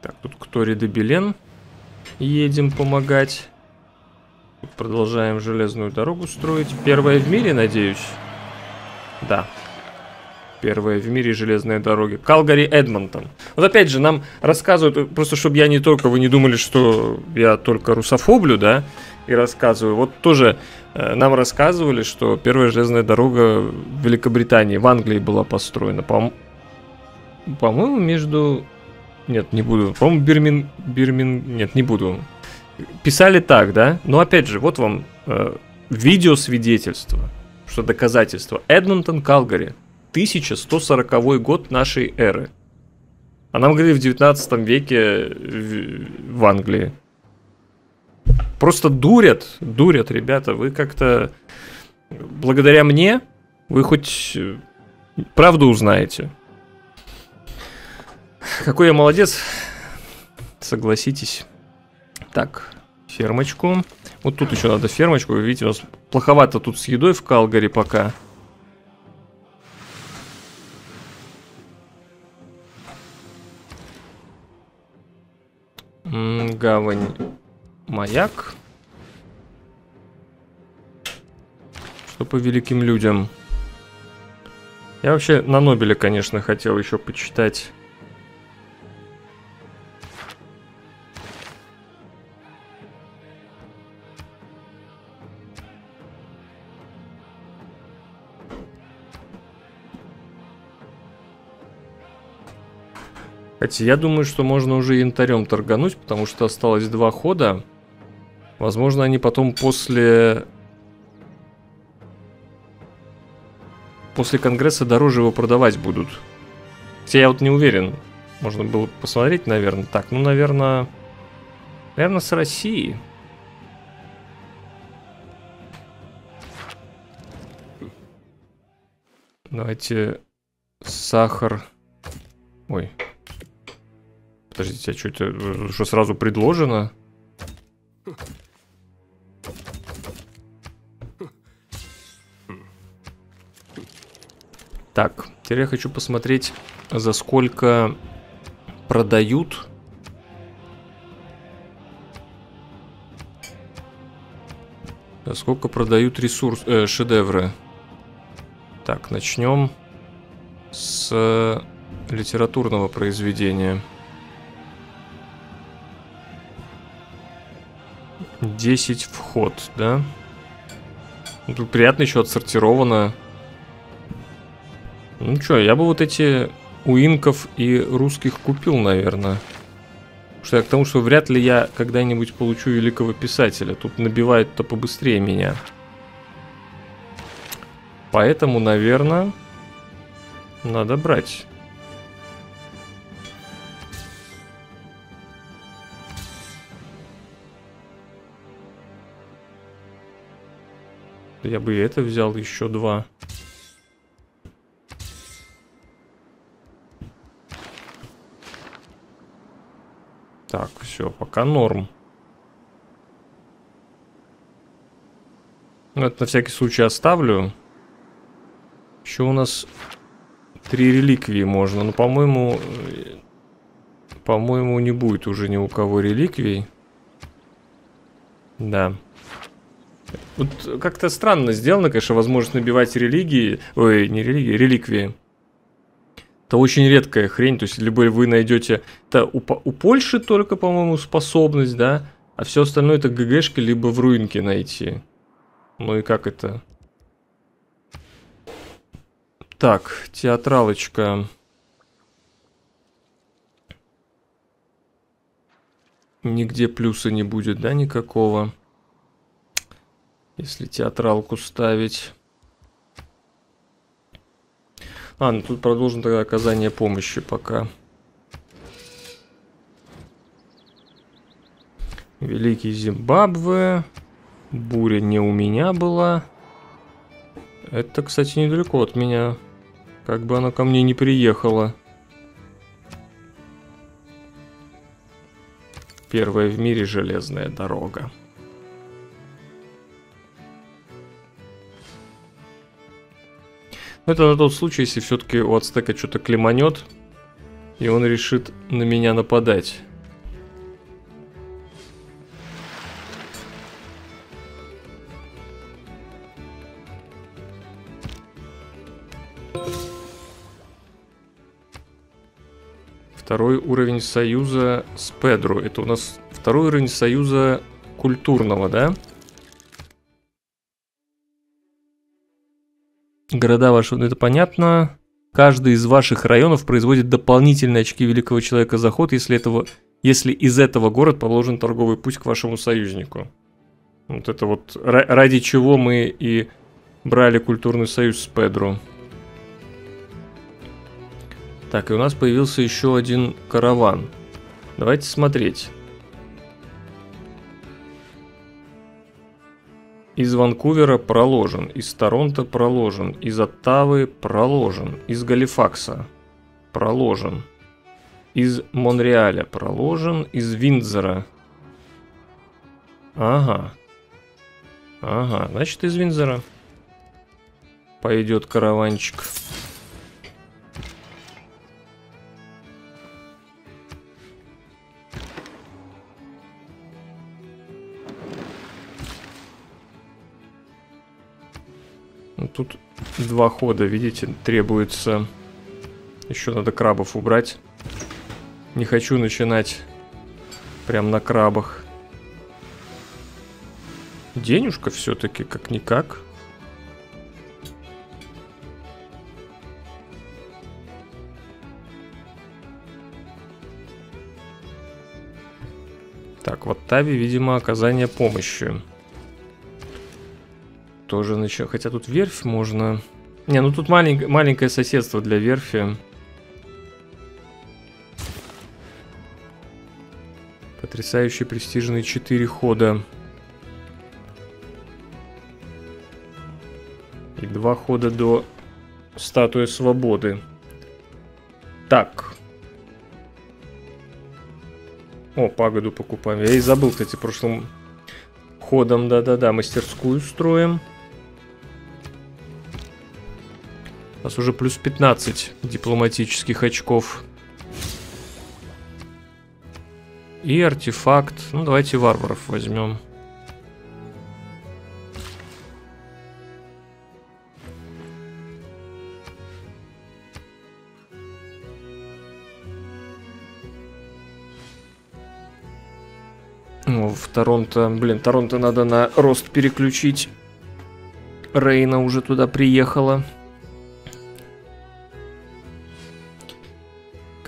S1: Так, тут кто Редобелен. Едем помогать. Продолжаем железную дорогу строить. Первая в мире, надеюсь? Да. Первая в мире железная дорога. Калгари Эдмонтон. Вот опять же, нам рассказывают, просто чтобы я не только, вы не думали, что я только русофоблю, да, и рассказываю. Вот тоже э, нам рассказывали, что первая железная дорога в Великобритании, в Англии была построена. По- по-моему, между... Нет, не буду. По-моему, Бирмин... Бирмин... Нет, не буду. Писали так, да? Но опять же, вот вам э, видеосвидетельство, что доказательство. Эдмонтон, Калгари. 1140 год нашей эры. А нам говорили в 19 веке в, в Англии. Просто дурят, дурят, ребята. Вы как-то... Благодаря мне вы хоть э, правду узнаете. Какой я молодец. Согласитесь. Так, фермочку. Вот тут еще надо фермочку. Видите, у нас плоховато тут с едой в Калгари пока. Гавань. Маяк. Что по великим людям. Я вообще на Нобеле, конечно, хотел еще почитать Хотя я думаю, что можно уже янтарем торгануть, потому что осталось два хода. Возможно, они потом после... После Конгресса дороже его продавать будут. Хотя я вот не уверен. Можно было посмотреть, наверное. Так, ну, наверное... Наверное, с России. Давайте сахар. Ой. Подождите, а что это? Что сразу предложено? Так, теперь я хочу посмотреть, за сколько продают. За сколько продают ресурс, э, шедевры. Так, начнем с литературного произведения. 10 вход, да? Тут приятно еще отсортировано. Ну что, я бы вот эти у инков и русских купил, наверное. Потому что я к тому, что вряд ли я когда-нибудь получу великого писателя. Тут набивают-то побыстрее меня. Поэтому, наверное, надо брать. Я бы это взял, еще два. Так, все, пока норм. Ну, это на всякий случай оставлю. Еще у нас три реликвии можно. Но, по-моему, по-моему, не будет уже ни у кого реликвий. Да. Вот как-то странно сделано, конечно, возможность набивать религии. Ой, не религии, реликвии. Это очень редкая хрень, то есть либо вы найдете... Это у, у Польши только, по-моему, способность, да? А все остальное это ГГшки, либо в руинке найти. Ну и как это? Так, театралочка. Нигде плюса не будет, да, никакого? Если театралку ставить. А, ну тут продолжим тогда оказание помощи пока. Великий Зимбабве. Буря не у меня была. Это, кстати, недалеко от меня. Как бы она ко мне не приехала. Первая в мире железная дорога. Это на тот случай, если все-таки у ацтека что-то клеманет, и он решит на меня нападать. Второй уровень союза с Педро. Это у нас второй уровень союза культурного, да? Да. Города ваши, ну это понятно. Каждый из ваших районов производит дополнительные очки великого человека за ход, если, этого, если из этого город положен торговый путь к вашему союзнику. Вот это вот ради чего мы и брали культурный союз с Педро. Так, и у нас появился еще один караван. Давайте смотреть. Из Ванкувера проложен, из Торонто проложен, из Оттавы проложен, из Галифакса проложен, из Монреаля проложен, из Виндзора. Ага. Ага, значит из Виндзора пойдет караванчик. тут два хода, видите, требуется... Еще надо крабов убрать. Не хочу начинать прям на крабах. Денюшка все-таки, как-никак. Так, вот Тави, видимо, оказание помощи. Тоже начал. Хотя тут верфь можно... Не, ну тут малень... маленькое соседство для верфи. Потрясающие престижные 4 хода. И два хода до статуи свободы. Так. О, пагоду покупаем. Я и забыл, кстати, прошлым ходом, да-да-да, мастерскую строим. У нас уже плюс 15 дипломатических очков. И артефакт. Ну, давайте варваров возьмем. О, в Торонто. Блин, Торонто надо на рост переключить. Рейна уже туда приехала.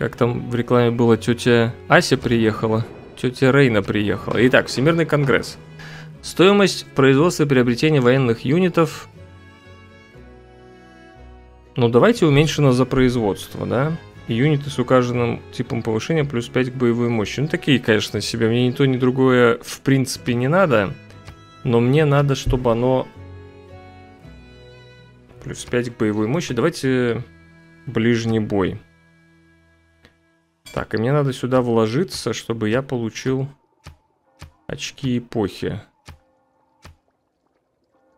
S1: Как там в рекламе было, тетя Ася приехала, тетя Рейна приехала. Итак, Всемирный конгресс. Стоимость производства и приобретения военных юнитов. Ну, давайте уменьшено за производство, да? Юниты с указанным типом повышения плюс 5 к боевой мощи. Ну, такие, конечно, себе. Мне ни то, ни другое в принципе не надо. Но мне надо, чтобы оно... Плюс 5 к боевой мощи. Давайте ближний бой. Так, и мне надо сюда вложиться, чтобы я получил очки эпохи.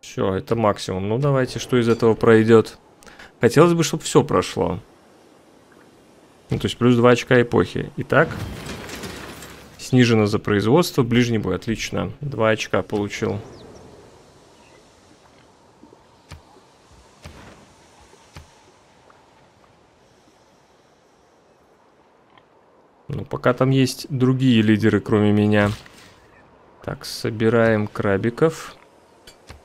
S1: Все, это максимум. Ну, давайте, что из этого пройдет. Хотелось бы, чтобы все прошло. Ну, то есть плюс 2 очка эпохи. Итак, снижено за производство. Ближний бой, отлично. 2 очка получил. Ну, пока там есть другие лидеры, кроме меня. Так, собираем крабиков.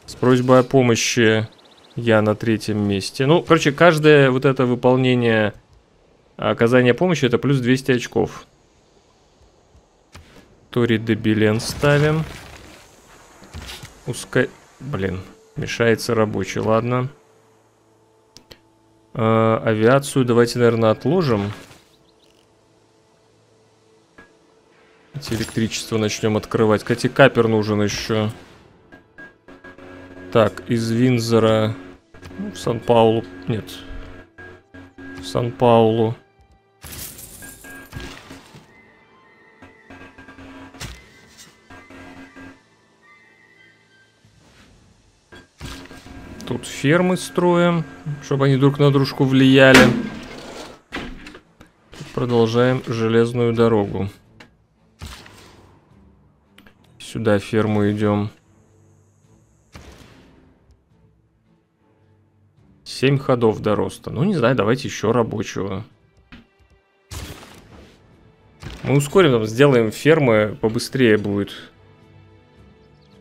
S1: С просьбой о помощи я на третьем месте. Ну, короче, каждое вот это выполнение оказания помощи это плюс 200 очков. Тори Дебилен ставим. Узко... Блин, мешается рабочий, ладно. Э, авиацию давайте, наверное, отложим. Эти электричество начнем открывать. Кстати, капер нужен еще. Так, из Винзора ну, в Сан-Паулу. Нет. В Сан-Паулу. Тут фермы строим, чтобы они друг на дружку влияли. Продолжаем железную дорогу. Сюда ферму идем. Семь ходов до роста. Ну, не знаю, давайте еще рабочего. Мы ускорим, сделаем фермы, побыстрее будет.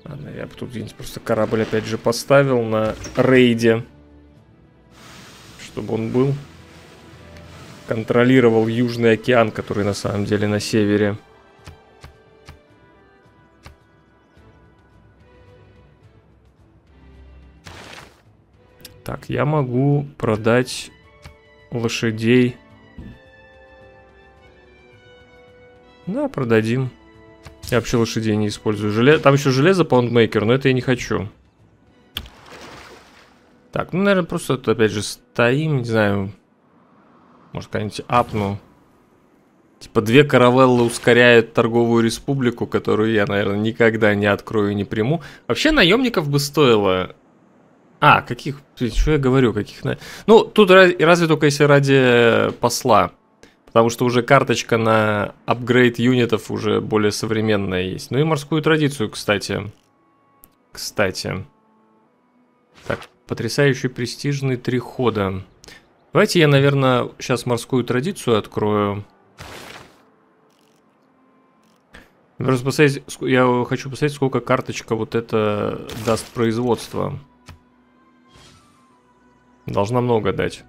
S1: Ладно, я бы тут где-нибудь просто корабль опять же поставил на рейде. Чтобы он был. Контролировал Южный океан, который на самом деле на севере. Так, я могу продать лошадей. Да, продадим. Я вообще лошадей не использую. Желе... Там еще железо паундмейкер, но это я не хочу. Так, ну, наверное, просто тут опять же стоим, не знаю. Может, как-нибудь апну. Типа две каравеллы ускоряют торговую республику, которую я, наверное, никогда не открою и не приму. Вообще наемников бы стоило а, каких? Что я говорю, каких? Ну, тут разве только если ради посла. Потому что уже карточка на апгрейд юнитов уже более современная есть. Ну и морскую традицию, кстати. Кстати. Так, потрясающий престижный три хода. Давайте я, наверное, сейчас морскую традицию открою. Просто посмотреть, я хочу посмотреть, сколько карточка вот это даст производства. Должна много дать.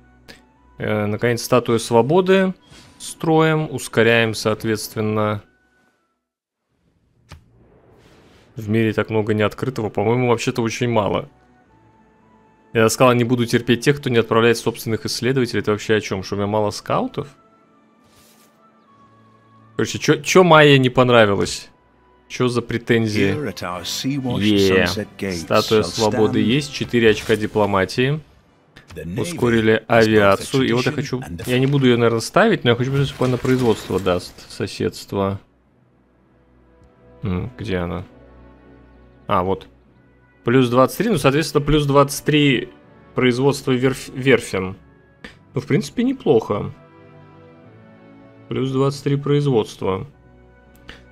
S1: Э, наконец, статую свободы строим, ускоряем, соответственно. В мире так много неоткрытого, по-моему, вообще-то очень мало. Я сказал, не буду терпеть тех, кто не отправляет собственных исследователей. Это вообще о чем? Что у меня мало скаутов? Короче, чё Майя не понравилось? Чё за претензии? Е, статуя свободы есть, 4 очка дипломатии. Ускорили авиацию. И вот я хочу... Я не буду ее, наверное, ставить, но я хочу, чтобы она производство даст. Соседство. Где она? А, вот. Плюс 23, ну, соответственно, плюс 23 производство верф... верфен. Ну, в принципе, неплохо. Плюс 23 производства.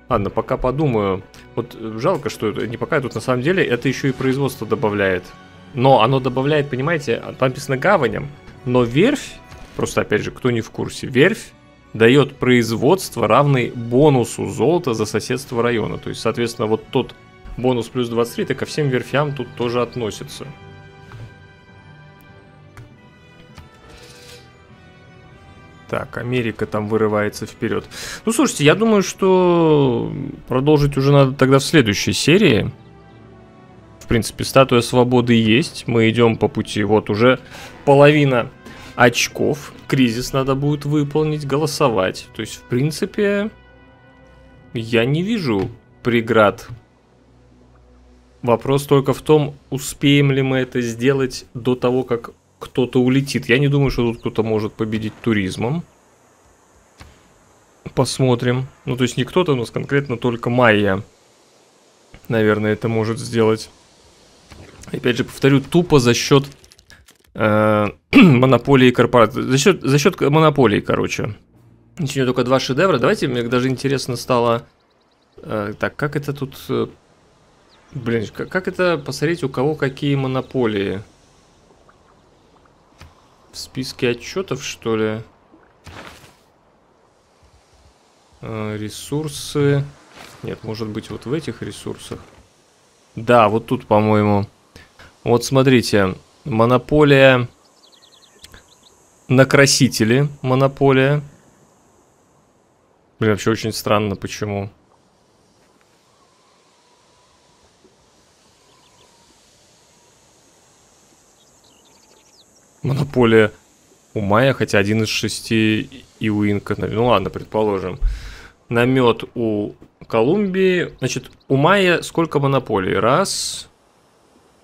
S1: Ладно, пока подумаю. Вот жалко, что это не пока, тут на самом деле это еще и производство добавляет. Но оно добавляет, понимаете, там написано гаваням, но верфь, просто опять же, кто не в курсе, верфь дает производство равный бонусу золота за соседство района. То есть, соответственно, вот тот бонус плюс 23, это ко всем верфям тут тоже относится. Так, Америка там вырывается вперед. Ну, слушайте, я думаю, что продолжить уже надо тогда в следующей серии. Принципе, статуя свободы есть. Мы идем по пути. Вот уже половина очков. Кризис надо будет выполнить, голосовать. То есть, в принципе, я не вижу преград Вопрос только в том, успеем ли мы это сделать до того, как кто-то улетит. Я не думаю, что тут кто-то может победить туризмом. Посмотрим. Ну, то есть не кто-то, у нас конкретно только Майя. Наверное, это может сделать. Опять же, повторю, тупо за счет э, [clears throat] монополии корпорации. За счет, за счет монополии, короче. Сегодня только два шедевра. Давайте, мне даже интересно стало... Э, так, как это тут э, Блин, как, как это посмотреть, у кого какие монополии? В списке отчетов, что ли? Э, ресурсы. Нет, может быть, вот в этих ресурсах. Да, вот тут, по-моему. Вот смотрите, монополия на красители, монополия. Блин, вообще очень странно, почему. Монополия у Майя, хотя один из шести и у Инка. Ну ладно, предположим. Намет у Колумбии. Значит, у Майя сколько монополий? Раз,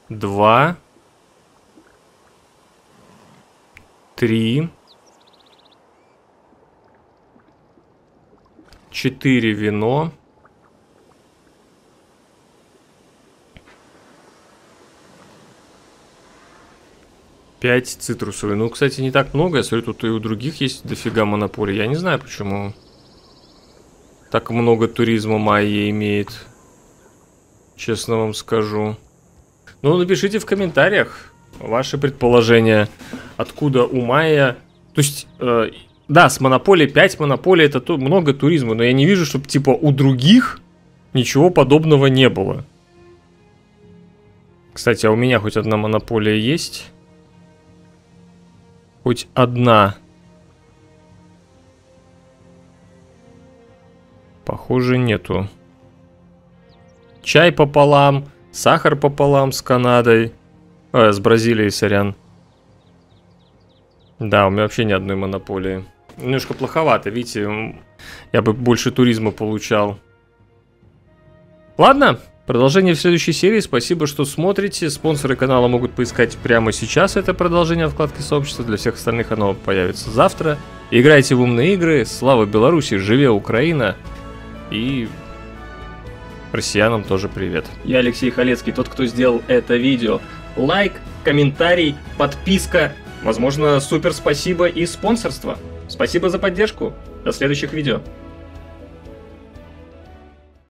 S1: два, три, четыре вино. 5 цитрусовые. Ну, кстати, не так много. Я смотрю, тут и у других есть дофига монополий. Я не знаю, почему так много туризма Майя имеет. Честно вам скажу. Ну, напишите в комментариях ваши предположения, откуда у Майя... То есть, э, да, с монополией 5 монополий это то, много туризма, но я не вижу, чтобы типа у других ничего подобного не было. Кстати, а у меня хоть одна монополия есть? Хоть одна. Похоже, нету. Чай пополам, сахар пополам с Канадой. Э, с Бразилией, сорян. Да, у меня вообще ни одной монополии. Немножко плоховато, видите, я бы больше туризма получал. Ладно, Продолжение в следующей серии. Спасибо, что смотрите. Спонсоры канала могут поискать прямо сейчас это продолжение вкладки сообщества. Для всех остальных оно появится завтра. Играйте в умные игры. Слава Беларуси, живе Украина. И россиянам тоже привет.
S2: Я Алексей Халецкий, тот, кто сделал это видео. Лайк, комментарий, подписка, возможно, супер спасибо и спонсорство. Спасибо за поддержку. До следующих видео.